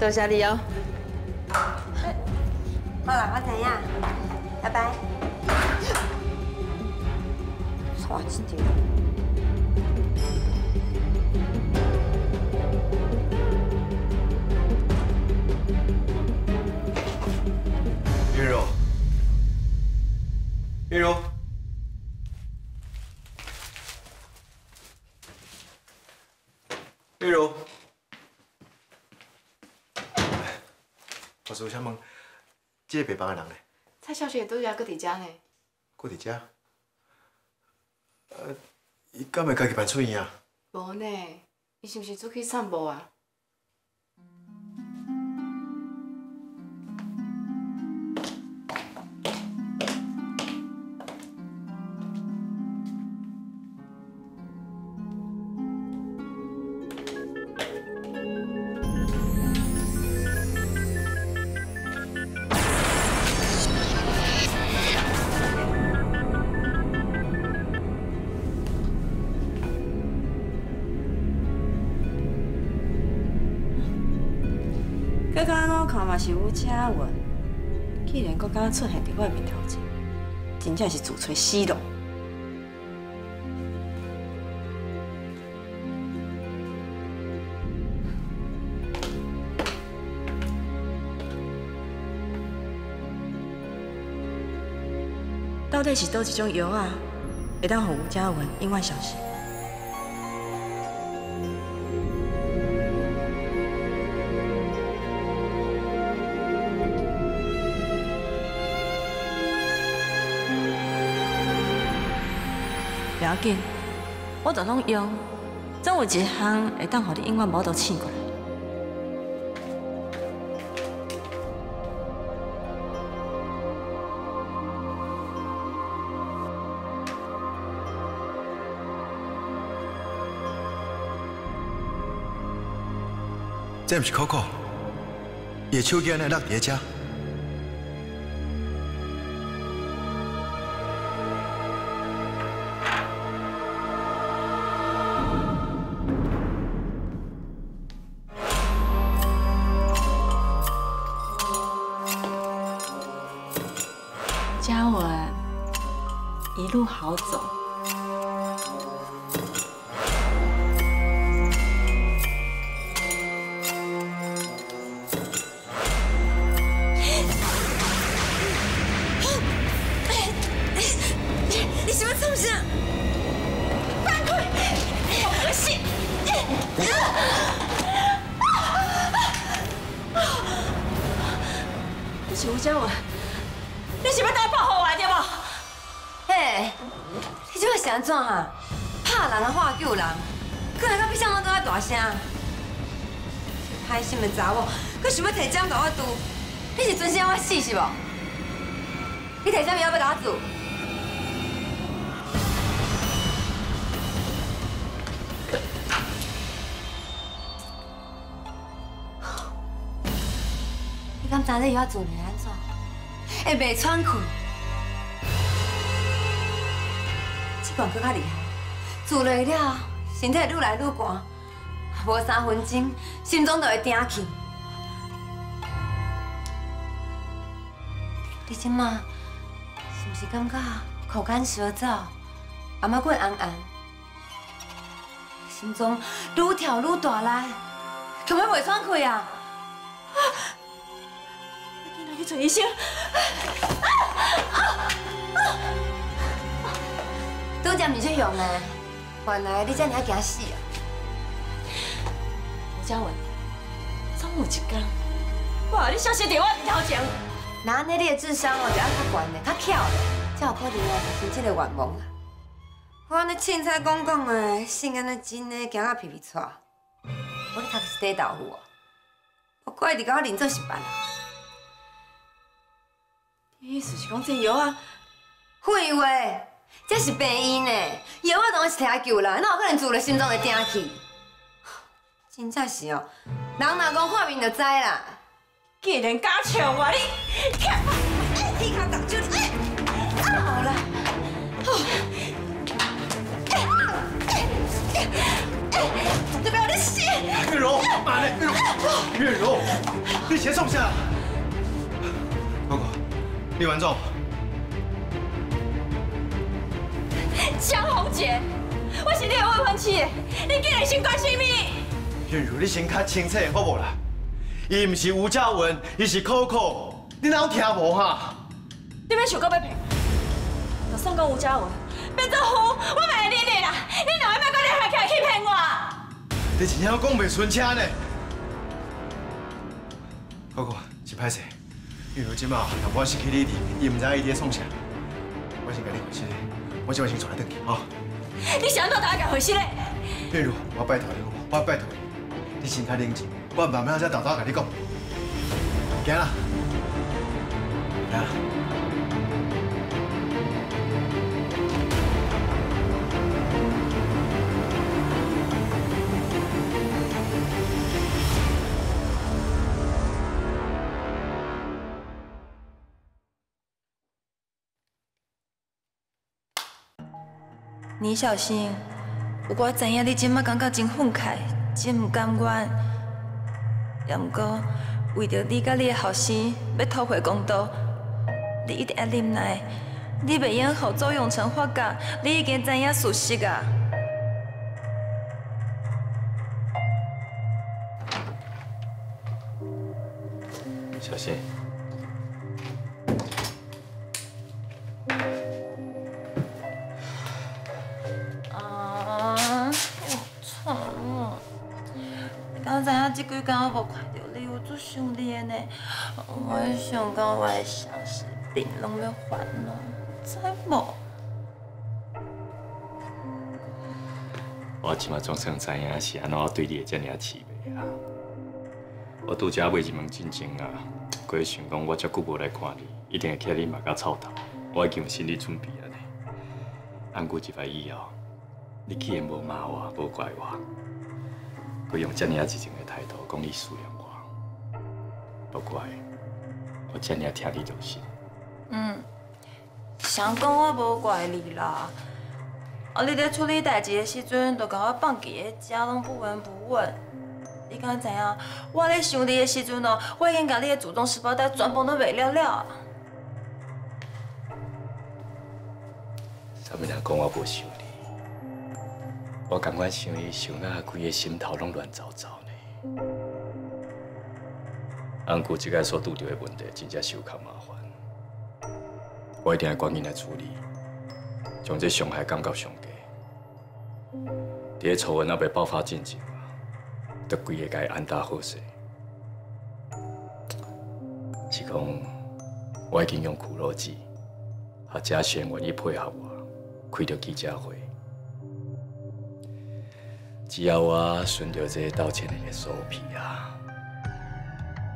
多谢你哦。这个白房的人呢？蔡小姐拄则搁伫遮呢。搁伫遮？呃，伊敢会家己办出院啊？无呢，伊是毋是出去散步啊？敢出现伫我面头前，真正是自吹死路。到底是倒一种药啊，会当互吴家文永远消失？紧，我都拢用，总有一项会当互你永远无法度醒过来。这毋是 Coco，伊的手机安尼落伫遮。是吴嘉文，你是要带保护我对无？嘿，你这是安怎啊？怕人啊，话救人，搁来到比上拢搁较大声。歹心的查某，搁想要提针给我拄，你是存心要我死是无？你提什么要要甲我做？你敢知你要做会安怎？会袂喘气？这管搁较厉害，做累了，身体愈来愈寒，无三分钟，心脏就会停去。你即马是毋是感觉口干舌燥，阿妈过红红，心脏愈跳愈大力，根本袂喘气啊！来去找医生。拄则毋是用的，原来你遮尔啊惊死啊！吴嘉文，总有一天，哇，你小心点，我面头前。那安尼你的智商哦，就要较悬的，较巧的，才有可能哦实现这个愿望啦。我安尼凊彩讲讲的，性安尼真的惊到皮皮喘。我咧读是地豆腐哦，不怪你甲我认做是办啦。你意思是讲这药啊？废话，这是病因呢，药我当然是听救啦，哪有可能住了心脏会停去？真正是哦，人若讲看面就知啦。既然敢抢我，你看，你看打就你，好了，这边有点血。月柔，妈的，月柔，月柔，你先松下。哥哥，你完总。江宏杰，我是你的未婚妻，你竟然先关心咪？月柔，你先较清楚好无啦？伊唔是吴嘉文，伊是 Coco，你哪有听无哈？你要想到要骗我？就算讲吴嘉文变做虎，我嘛会理你啦。你两个莫搁你还起来欺骗我？你真正讲袂顺车呢？Coco，是歹势，月柔今嘛若我失去你伫，伊唔知伊在创啥。我先甲你回信，我今晚先带你回去，吼。你想到哪敢回去嘞？玉如，我拜托你，我拜托你，你先较冷静。我慢慢再偷偷跟你讲，行啦，行啦。你小心，我知影你即马感觉真愤慨，真唔甘愿。也毋过，为着你甲你的后生要讨回公道，你一定要忍耐。你袂用让周永成发觉你已经知影事实啊！小心。知影这几天我无看到你，我足想你的呢。我想讲我的相思病拢要烦恼，知无？我起码总算知影是安怎对你会遮尔气味啊！我拄则买一门进前啊，过想讲我遮久无来看你，一定会欠你嘛甲臭头。我已经有心理准备了呢。按过一摆以后，你既然无骂我，无怪我，佮用遮尔热情的态度讲你思念我，不怪我遮尔听你就是。嗯，谁讲我无怪你啦。啊，你在处理代志的时阵，就甲我放伫个遮，拢不闻不问。你敢知影？我咧想你的时阵哦，我已经甲你的祖宗十八代全部都卖了了。啥物人讲我无想你？我感觉想伊想啊，规个心头拢乱糟糟呢。安姑即个所拄着的问题，真正是有较麻烦。我一定要赶紧来处理，将这伤害降到上低。伫个丑闻还未爆发之前啊，得规个该安踏好势。是讲，我已经用苦肉计，和嘉轩愿意配合我。开着记者会，只要我顺着这道歉的 SOP 啊，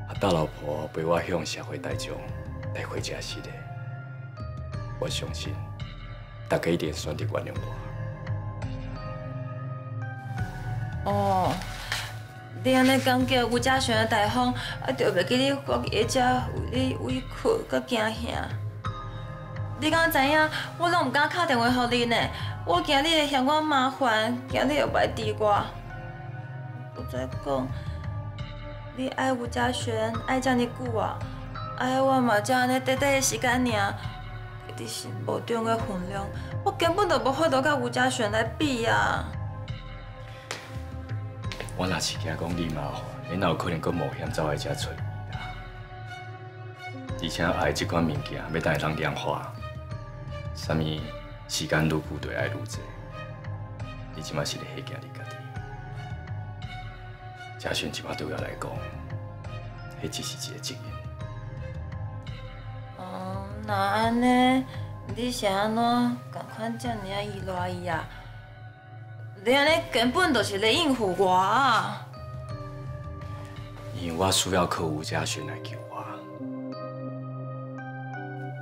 啊大老婆陪我向社会大众带回真实的，我相信大家一定选择原谅我。哦，你安尼感觉吴家璇的大方，啊，就袂记你国个遮为你委屈佮惊吓。你敢知影？我拢唔敢敲电话给你呢，我惊你会嫌我麻烦，惊你又袂治我。我再讲，你爱吴嘉璇爱遮尔久啊，爱我嘛只安尼短短的时间尔，一直是无中的分量，我根本就无法度甲吴嘉璇来比啊。我若是惊讲你麻烦，你哪有可能搁冒险走来遮找你啊？而且爱这款物件要等人量化。啥物时间愈久，就爱愈多。你即马是咧吓惊你家己。嘉轩即马对我来讲，迄只是一个职业。哦，那安尼，你是安怎共款遮尔啊依赖伊啊？你安尼根本就是咧应付我啊！因为我需要靠吴嘉轩来救我。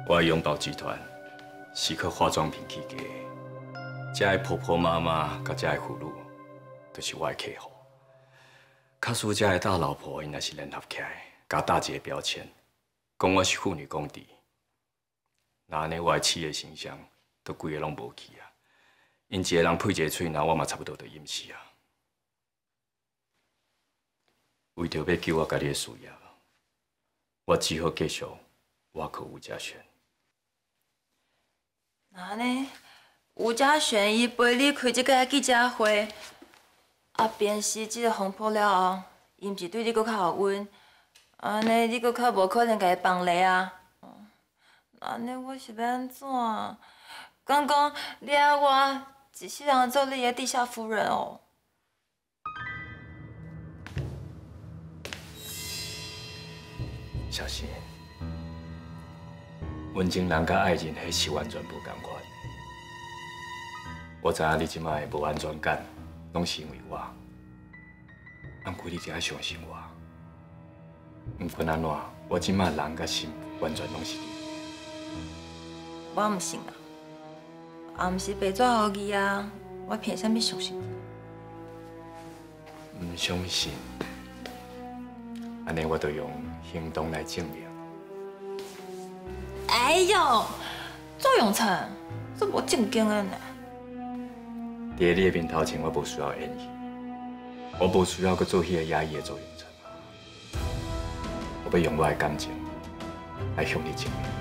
我的永宝集团是靠化妆品起家，遮的婆婆妈妈甲遮的妇女，都是我的客户。卡输遮的大老婆，因若是联合起来，甲打一个标签，讲我是妇女公敌，那安尼我的企业形象，都规个拢无去啊！因一个人配一个喙，那我嘛差不多就淹死啊！为着要救我家己的事业，我只好继续挖苦吴家璇。那安尼，吴家璇伊陪你开这个记者会，啊，辨识这个风波了后，伊毋是对你搁较有恩，安尼你搁较无可能甲伊放离啊。安尼我是要安怎？讲讲你爱我一世人做你的地下夫人哦？小心，温情人甲爱情迄是完全无共款。我知影你即摆无安全感，拢是因为我。毋过你只爱相信我。毋管安怎，我即摆人甲心完全拢是你。我毋信啊，也毋是白纸黑字啊，我凭啥物相信？毋相信，安尼我就用行动来证明。哎呦，周永成，这无正经的呢。在你的面头前，我不需要演戏，我不需要去做迄个压抑的周永成！我要用我的感情来向你证明。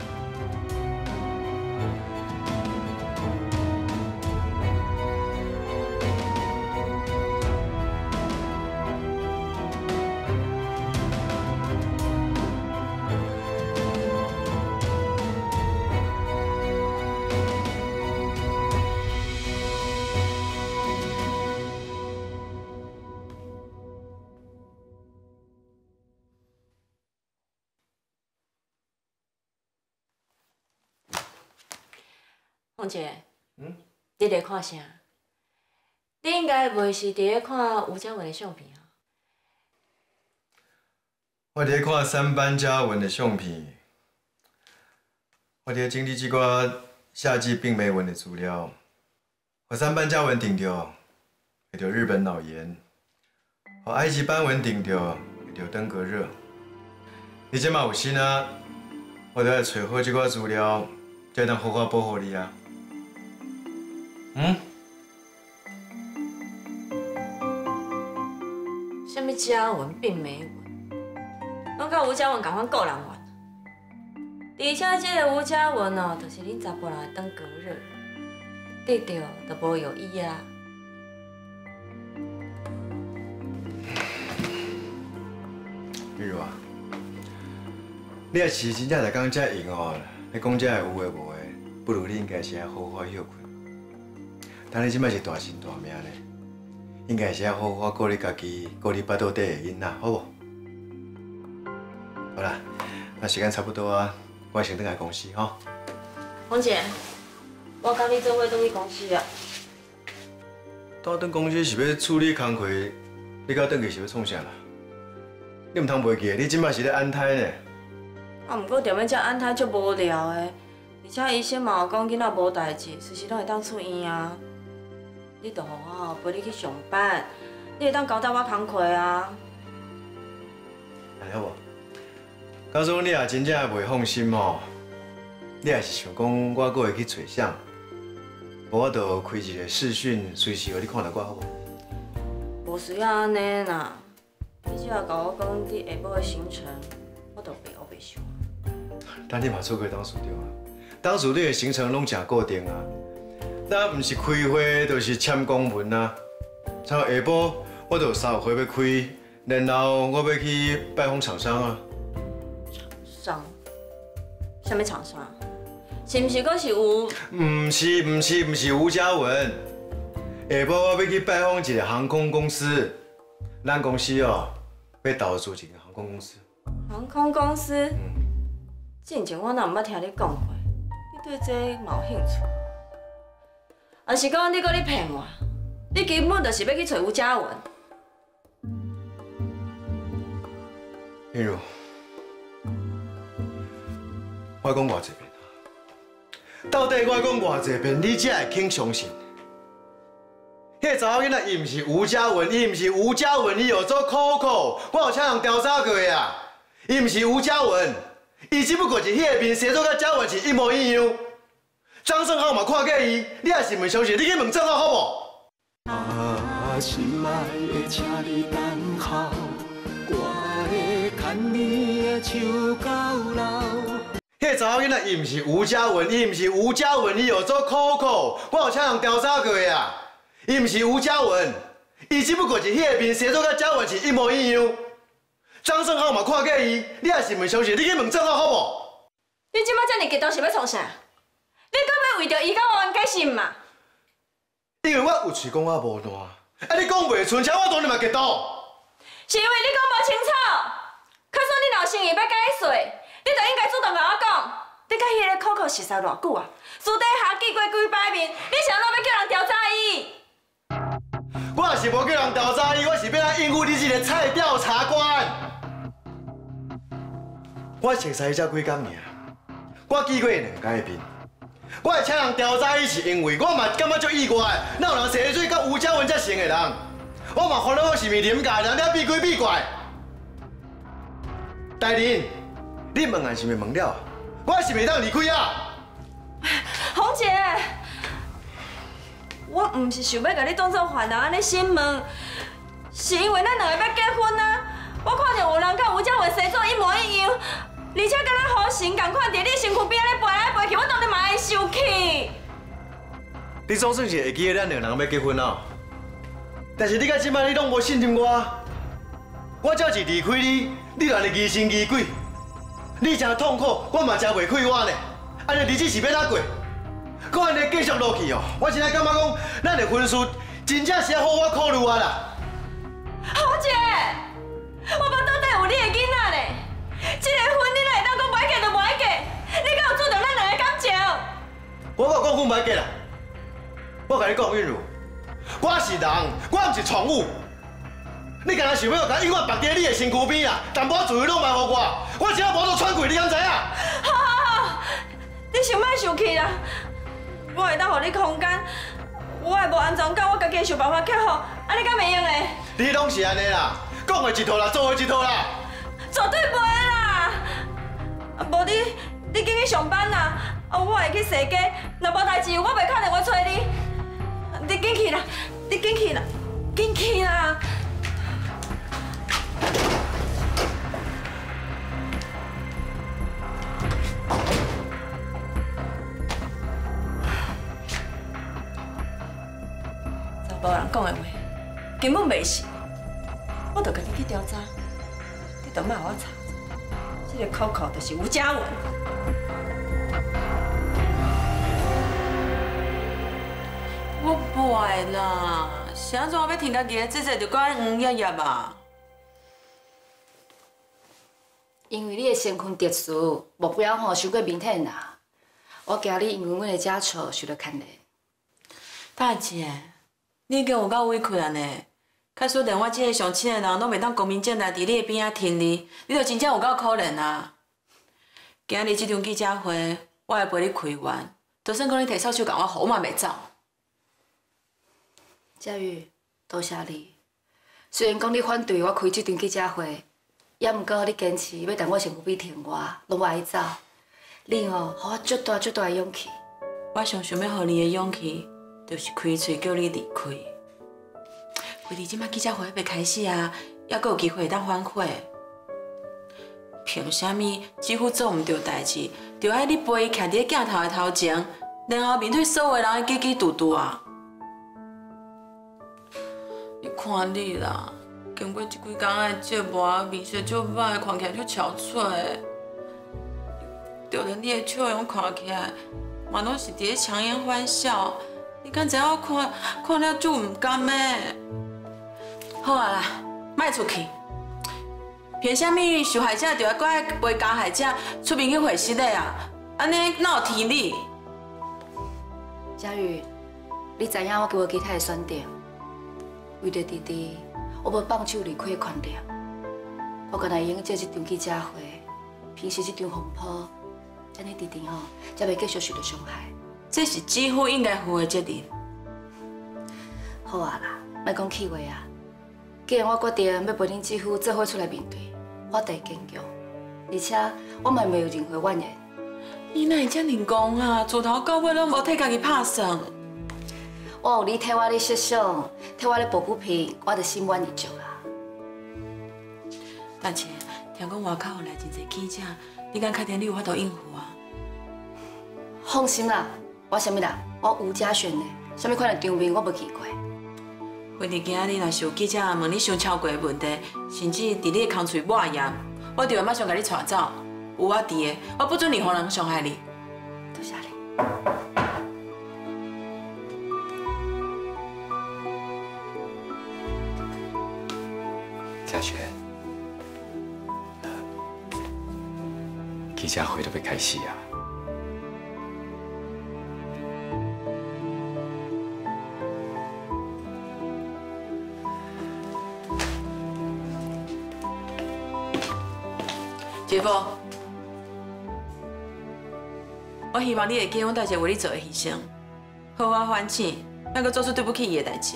你在看啥？你应该袂是伫咧看吴嘉文的相片啊？我伫咧看三班嘉文的相片，我伫咧整理即寡夏季病媒蚊的资料，和三班嘉文定着会着日本脑炎，和埃及斑蚊定着会着登革热。你即马有心啊，我就来找好即寡资料，才当好好保护你啊。嗯？什么嘉文并没文，拢甲吴嘉文共款个人玩。而且这个吴嘉文哦，就是恁查甫人的登革热，得着就无有意啊。玉如啊，你若是真正来讲遮用哦，你讲遮个有诶无诶，不如你应该是爱好好休困。但你即摆是大身大命咧，应该是要好好顾你家己，顾你腹肚底的囡仔，好无？好啦，那时间差不多啊，我先回来公司吼。凤姐，我甲你做伙倒去公司啊。到等公司是要处理工课，你到转去是要创啥啦？你毋通袂记，你即摆是咧安胎呢。啊，毋过踮咧遮安胎足无聊的，而且医生嘛有讲囡仔无代志，随时拢会当出院啊。你就好好陪你去上班，你会当交代我工课啊。安尼好无？假如你也真正袂放心哦，你也是想讲我搁会去找啥？无我就开一个视讯，随时互你看到我好无？无需要安尼啦，你只要甲我讲你下晡的行程，我就袂黑袂想。但你嘛做过当处长啊，当处长的行程拢真固定啊。咱毋是开会，就是签公文啊。像下晡我就有三个会要开，然后我要去拜访厂商啊。厂商？什么厂商？是毋是阁是有？毋是，毋是，毋是吴嘉文。下晡我要去拜访一个航空公司，咱公司哦要投资一个航空公司。航空公司，之前我哪毋捌听你讲过，你对这嘛有兴趣？还是讲你搁咧骗我？你根本就是要去找吴嘉文。燕如，我讲偌济遍，到底我讲偌济遍，你才会肯相信？迄个查某囡仔，伊毋是吴嘉文，伊毋是吴嘉文，伊有做 Coco，我有请人调查过啊，伊毋是吴嘉文，伊只不过是迄个面生做甲嘉文是一模一样。张胜浩嘛看过伊，你也是毋相信，你去问郑浩好不？啊，心爱的，请你等候，我会牵你的手到老。迄个查某囡仔，伊毋是吴嘉文，伊毋是吴嘉文，伊有做 Coco，我有请人调查过啊，伊毋是吴嘉文，伊只不过是迄个面生作甲嘉文是一模一样。张胜浩嘛看过伊，你也是毋相信，你去问郑浩好无？你即摆遮尔激动是要创啥？为着伊甲我冤假信嘛？因为我有时讲我无烂，啊你讲袂顺，请我当然嘛激动。是因为你讲无清楚。可算你若有心意要解释，你就应该主动甲我讲。你甲迄个 Coco 熟识偌久啊？私底下见过几摆面，你想哪要叫人调查伊？我也是无叫人调查伊，我是要来应付你这个菜调查官。我熟识伊才几工尔，我见过伊两间的面。我会请人调查伊，是因为我嘛感觉足意外，哪有人洗水甲吴嘉文才成的人？我嘛烦恼我是咪廉价人，了避鬼避怪。大林，你问案是咪问了？我是咪当离开啊？红姐，我毋是想要甲你当做犯人安尼审问，是因为咱两个要结婚啊！我看到有人甲吴嘉文生做一模一样，而且敢若好心共款，伫你身躯边安尼飞来飞去，我当然嘛会生气。你总算是会记得咱两人要结婚啊？但是你到即摆你拢无信任我，我只是离开你，你就安尼疑神疑鬼，你真痛苦，我嘛真袂快活呢。安尼日子是要哪过？搁安尼继续落去哦，我真正感觉讲，咱的婚事真正是要好我考虑啊啦。红姐，我腹肚底有你的囡仔呢，这个婚你哪会当讲袂结就袂结？你敢有注重咱两个感情？我有讲过袂结啦，我甲你讲，韵如，我是人，我毋是宠物。你敢若想要甲永远绑伫你的身躯边啊？淡薄自由拢卖互我，我只要无做喘气，你敢知影？好好好，你先莫生气啦，我会当互你空间，我的无安全感，我家己想办法克服，安尼敢袂用的？你拢是安尼啦，讲的一套啦，做的一套啦。绝对袂啦！啊，无你，你紧去上班啦，啊，我会去踅街，若无代志，我袂打电话找你。你紧去啦，你紧去啦，紧去啦！查甫人讲的话，根本袂是。我著甲你去调查，你著莫我查。这个 Coco 就是吴嘉文。我袂啦，是安怎我要听家己的姐姐就怪黄爷爷啊？因为你的身份特殊，目标吼受过明天啦。我今日因为阮的家丑受到牵连。大姐，你已经有够委屈了呢！假使连我即个相亲的人拢袂当光明正大伫你的边仔听你，你就真正有够可怜啊！今日即场记者会，我会陪你开完，就算讲你摕扫帚共我好，我嘛袂走。佳玉，多谢你。虽然讲你反对我开即场记者会，也毋过你坚持要等我身躯边听我，拢无爱走。你哦，互我足大足大的勇气。我上想要互你的勇气，就是开喙叫你离开。为你即摆记者会要开始啊，还阁有机会当反悔。凭啥物几乎做毋到代志，就爱你陪伊徛伫镜头的头前，然后面对所有的人的叽叽嘟嘟啊！你看你啦，经过这几工的折磨，面色足歹，看起来足憔悴。就连你的笑容看起来，嘛拢是伫咧强颜欢笑。你敢知影我看看了足毋甘的？好啊啦，卖出去。凭什么受害者就要怪陪加害者出面去会失的啊？安尼哪有天理？佳玉，你知影我给我其他的选择，为着弟弟，我无放手离开权力，我干来用这一场记者会，平息这场风波，安尼弟弟吼才袂继续受到伤害。这是继父应该负的责任。好啊啦，莫讲气话啊！既然我决定要陪恁姐夫做伙出来面对，我得坚强，而且我嘛没有任何怨言。你哪会这样讲啊？从头到尾拢无替家己拍算。我有你替我咧设想，替我咧抱不平，我就心满意足啦。大姐听讲外口有来真侪记者，你敢确定你有法度应付啊？放心啦，我什么啦？我吴家璇的，什么款的场面我无去过。反正今日若是有记者问你伤超过的问题，甚至伫你的空嘴抹盐，我就会马上甲你带走。有我伫的，我不准任何人伤害你。多谢你。嘉璇，记者会都要开始啊！姐夫，我希望你会记阮大姐为你做的牺牲，好好反省，那个做出对不起伊的代志。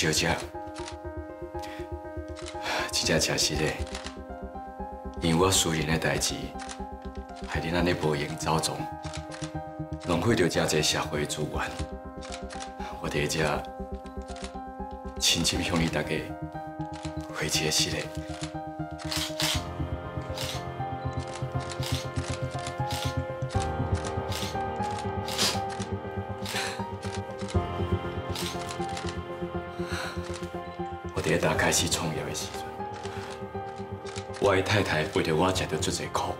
小姐，真正诚实嘞，因为我私人的代志，害恁安尼无影走踪，浪费着真侪社会资源。我伫这亲切向你大家回一个失礼。我伫刚开始创业的时阵，我的太太为着我吃着足侪苦，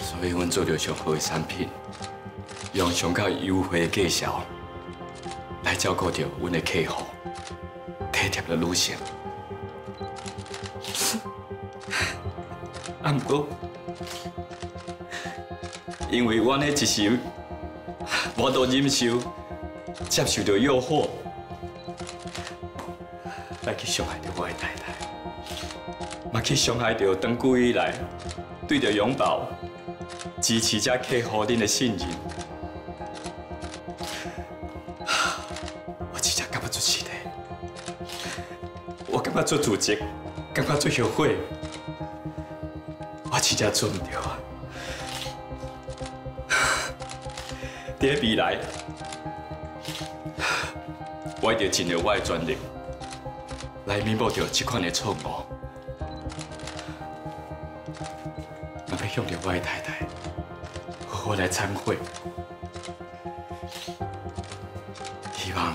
所以阮做着上好的产品，用上较优惠的价销来照顾着阮的客户，体贴的女性。啊，不过，因为阮的一时无度忍受，接受着诱惑。去伤害着我的太太，嘛去伤害着长久以来对着拥抱、支持者客户恁的信任。我真正感觉出气的，我感觉做自责，感觉做后悔，我真正做唔到啊！在未来，我一定尽了我的全力。来弥补着这款的错误，我要向着我的太太好好来忏悔，希望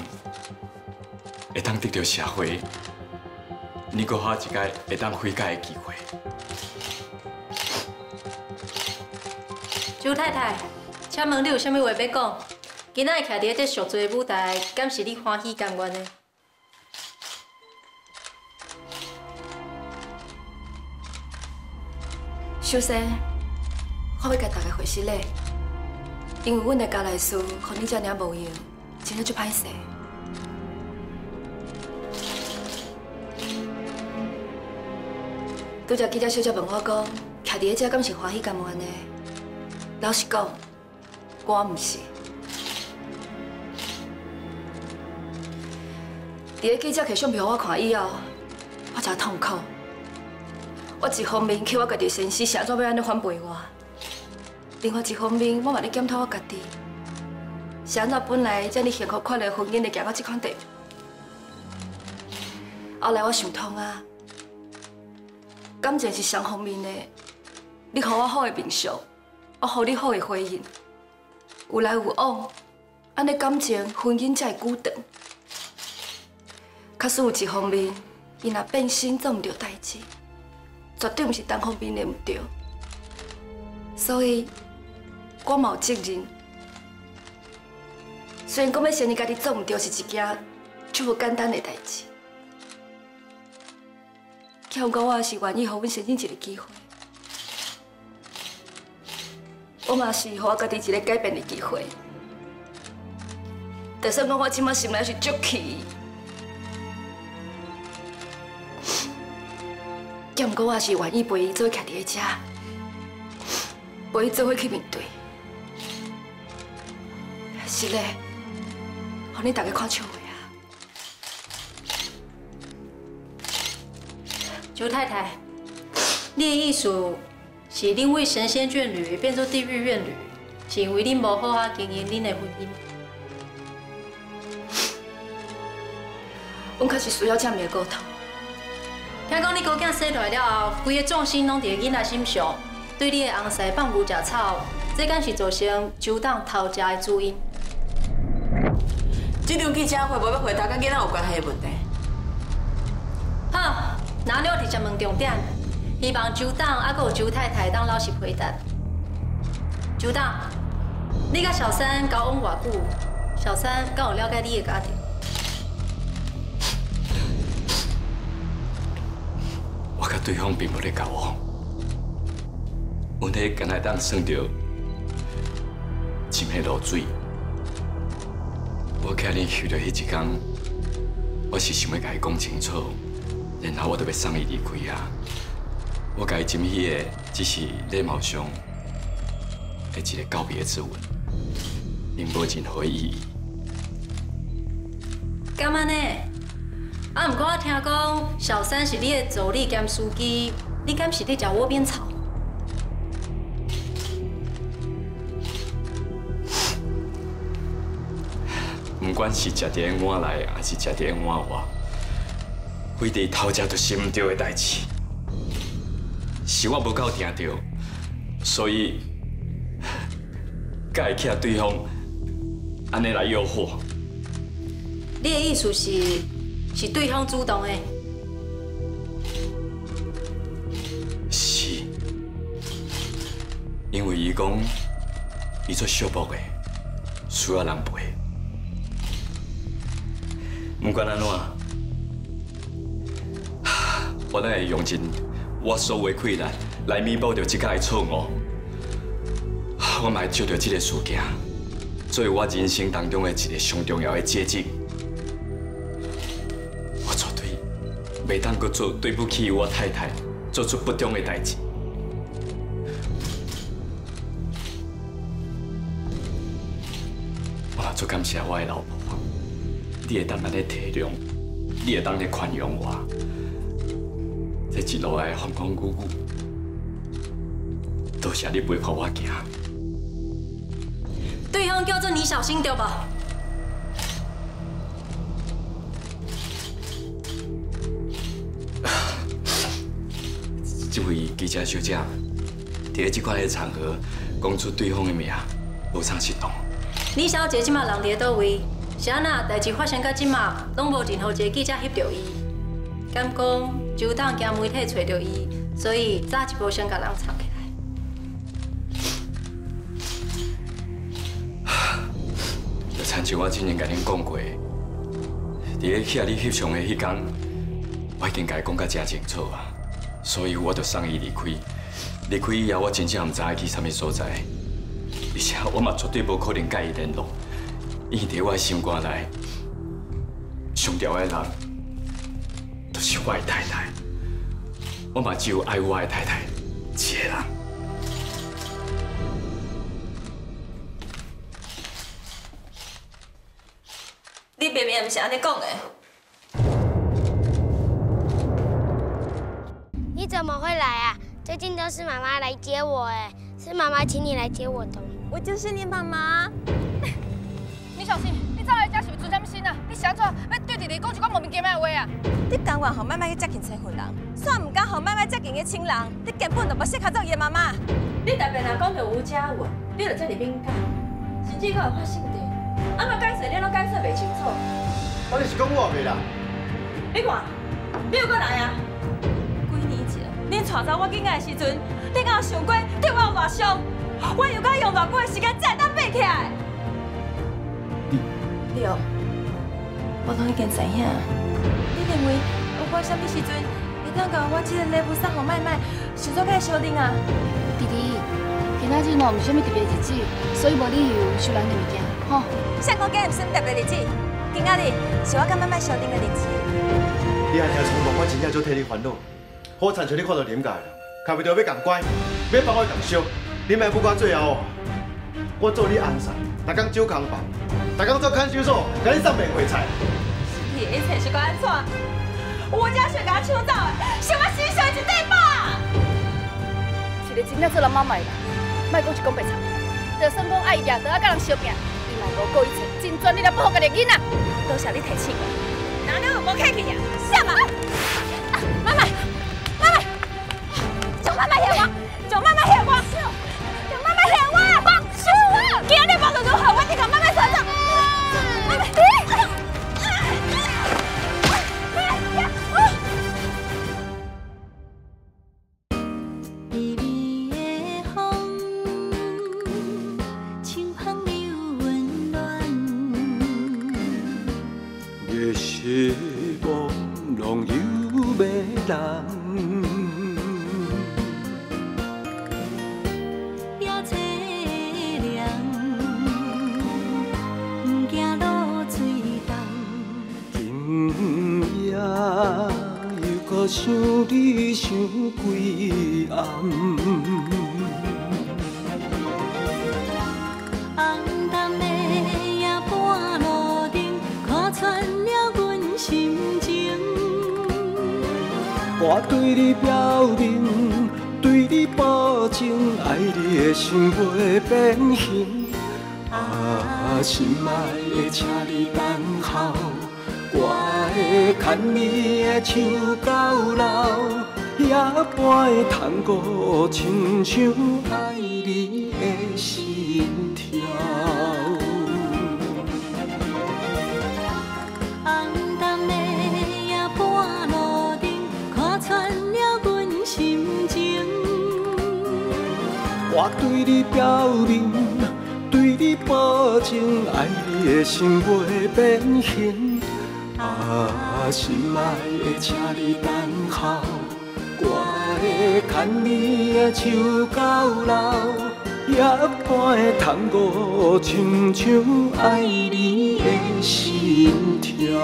会当得到社会你搁下一个会当悔改的机会。周太太，请问你有啥物话要讲？今仔徛伫这赎罪舞台，敢是你欢喜甘愿的？首先，我要甲大家回失礼，因为阮的家内事，互你遮尔无用，真正足歹势。拄则记者小姐问我讲，徛伫遮敢是欢喜甘愿的？老实讲，我毋是。伫个记者摕相片互我看以后，我才痛苦。我一方面去我家己先生是安怎要安尼反背我，另外一方面我嘛咧检讨我家己，是安怎本来遮尔幸福快乐婚姻会行到这款地步。后来我想通啊，感情是双方面的，你给我好的面相，我给你好的回应，有来有往，安尼感情婚姻才会久长。假使有一方面，伊若变心做唔对代志，绝对毋是单方面的唔对。所以，我嘛有责任。虽然讲要承认家己做唔对是一件就无简单的代志，强过我也是愿意给阮先生一个机会。我嘛是给我家己一个改变的机会。就算讲我即马心内是足气。也毋过我也是愿意陪伊做徛伫个遮，陪伊做伙去面对。是嘞，互你大家看笑话啊！周太太，你的意思是恁为神仙眷侣变做地狱怨侣，是因为恁无好好经营恁的婚姻？阮确实需要这样的沟通。听讲你高囝生出来了后，规个重心拢伫个囡仔身上，对你的翁婿放牛食草，这敢是造成周党偷食的主因？这场记者会无要回答跟囡仔有关系的问题。好，那我直接问重点，希望周党还有周太太当老实回答。周党，你甲小三交往偌久？小三敢有了解你的家庭？对方并不咧搞我，阮迄敢若当算到一尾落水。我今日去到迄一天，我是想要甲伊讲清楚，然后我就要送伊离开啊。我甲伊斟起的只是礼貌上的一个告别之吻，并无任何意义。干嘛呢？啊，毋过我听讲小三是你的助理兼司机，你敢是伫食窝边草？不管是食伫碗内，还是食伫碗外，非得偷食就是唔对的代志，是我无够听到，所以会去啊对方安尼来诱惑。你的意思是？是对方主动的，是，因为伊讲伊做小博的，需要人陪。不管安怎，我会用尽我所有的困难来弥补掉这家的错误。我嘛会借着这个事件，作为我人生当中的一个上重要的结晶。袂当阁做对不起我太太，做出不忠的代志。我足感谢我的老婆，你会当安尼体谅，你会当来宽容我，这一路来风风雨雨，多谢你陪伴我行。对方叫做你小心对吧？这位记者小姐，在这款的场合讲出对方的名，无啥适当。李小姐即马人伫倒位？是安那代志发生到即马，拢无任何一个记者翕到伊。敢讲就当惊媒体找到伊，所以早一步先甲人藏起来。就参照我之前甲恁讲过，伫咧遐你翕相的迄天，我已经甲伊讲甲真清楚啊。所以我就送伊离开。离开以后，我真正唔知去什么所在，而且我嘛绝对无可能甲伊联络。伊伫我心肝内上吊的人，就是我的太太。我嘛只有爱我的太太一个人。你明明唔是安尼讲的。怎么会来啊最近都是妈妈来接我，哎，是妈妈请你来接我的。我就是你妈妈。你小心，你早来家是不是存什么心啊？你想怎要对弟弟讲一句莫名其妙的话啊？你甘愿让妈妈去接近亲份人，算唔敢让妈妈接近个亲人，你根本就不适合做伊妈妈。你特别若讲到吴家文，你就这么敏感，甚至还有发生地，啊嘛解释你拢解释袂清楚。我就是讲我袂啦。你看，你又过来啊？带走我囡仔的时阵，你敢有想过对我有偌伤？我又该用偌久的时间才当爬起来？对，我拢已经知影。你认为我什么时阵会当把我这个礼物送给麦麦，想做个小人啊？弟弟，今仔日喏，唔是什么特别日子，所以无理由收人的物件，吼。谁讲今日唔是特别日子？今仔日是我跟麦麦小丁的日子。你安尼冲动，我真正就替你烦恼。好惨像你看到林家啦，看不到要共乖，要帮我共烧，你莫不管最后，我做你安婿，逐工酒空房，逐工做看守所，甲你送玫瑰菜。一切是安怎？我家想甲我抢走的，是我心上一块宝。一个真正做人妈妈的人，莫讲是讲白差。就算讲爱赢，都要甲人相拼，伊嘛无顾一切，真全力来保护家己囡仔。多谢你提醒我，哪能有无客气呀？什么？妈妈，妈妈，叫妈妈骗我，叫妈妈骗我，叫妈妈骗我，放手啊！今日无论如何，我得甲妈变形。啊，心爱的，请你等候，我会牵你的手到老，也陪探戈，亲像我对你表明，对你保证，爱你的心袂变形。啊，心爱的，请你等候，我会牵你的手到老，也陪探戈，亲像爱你的心跳。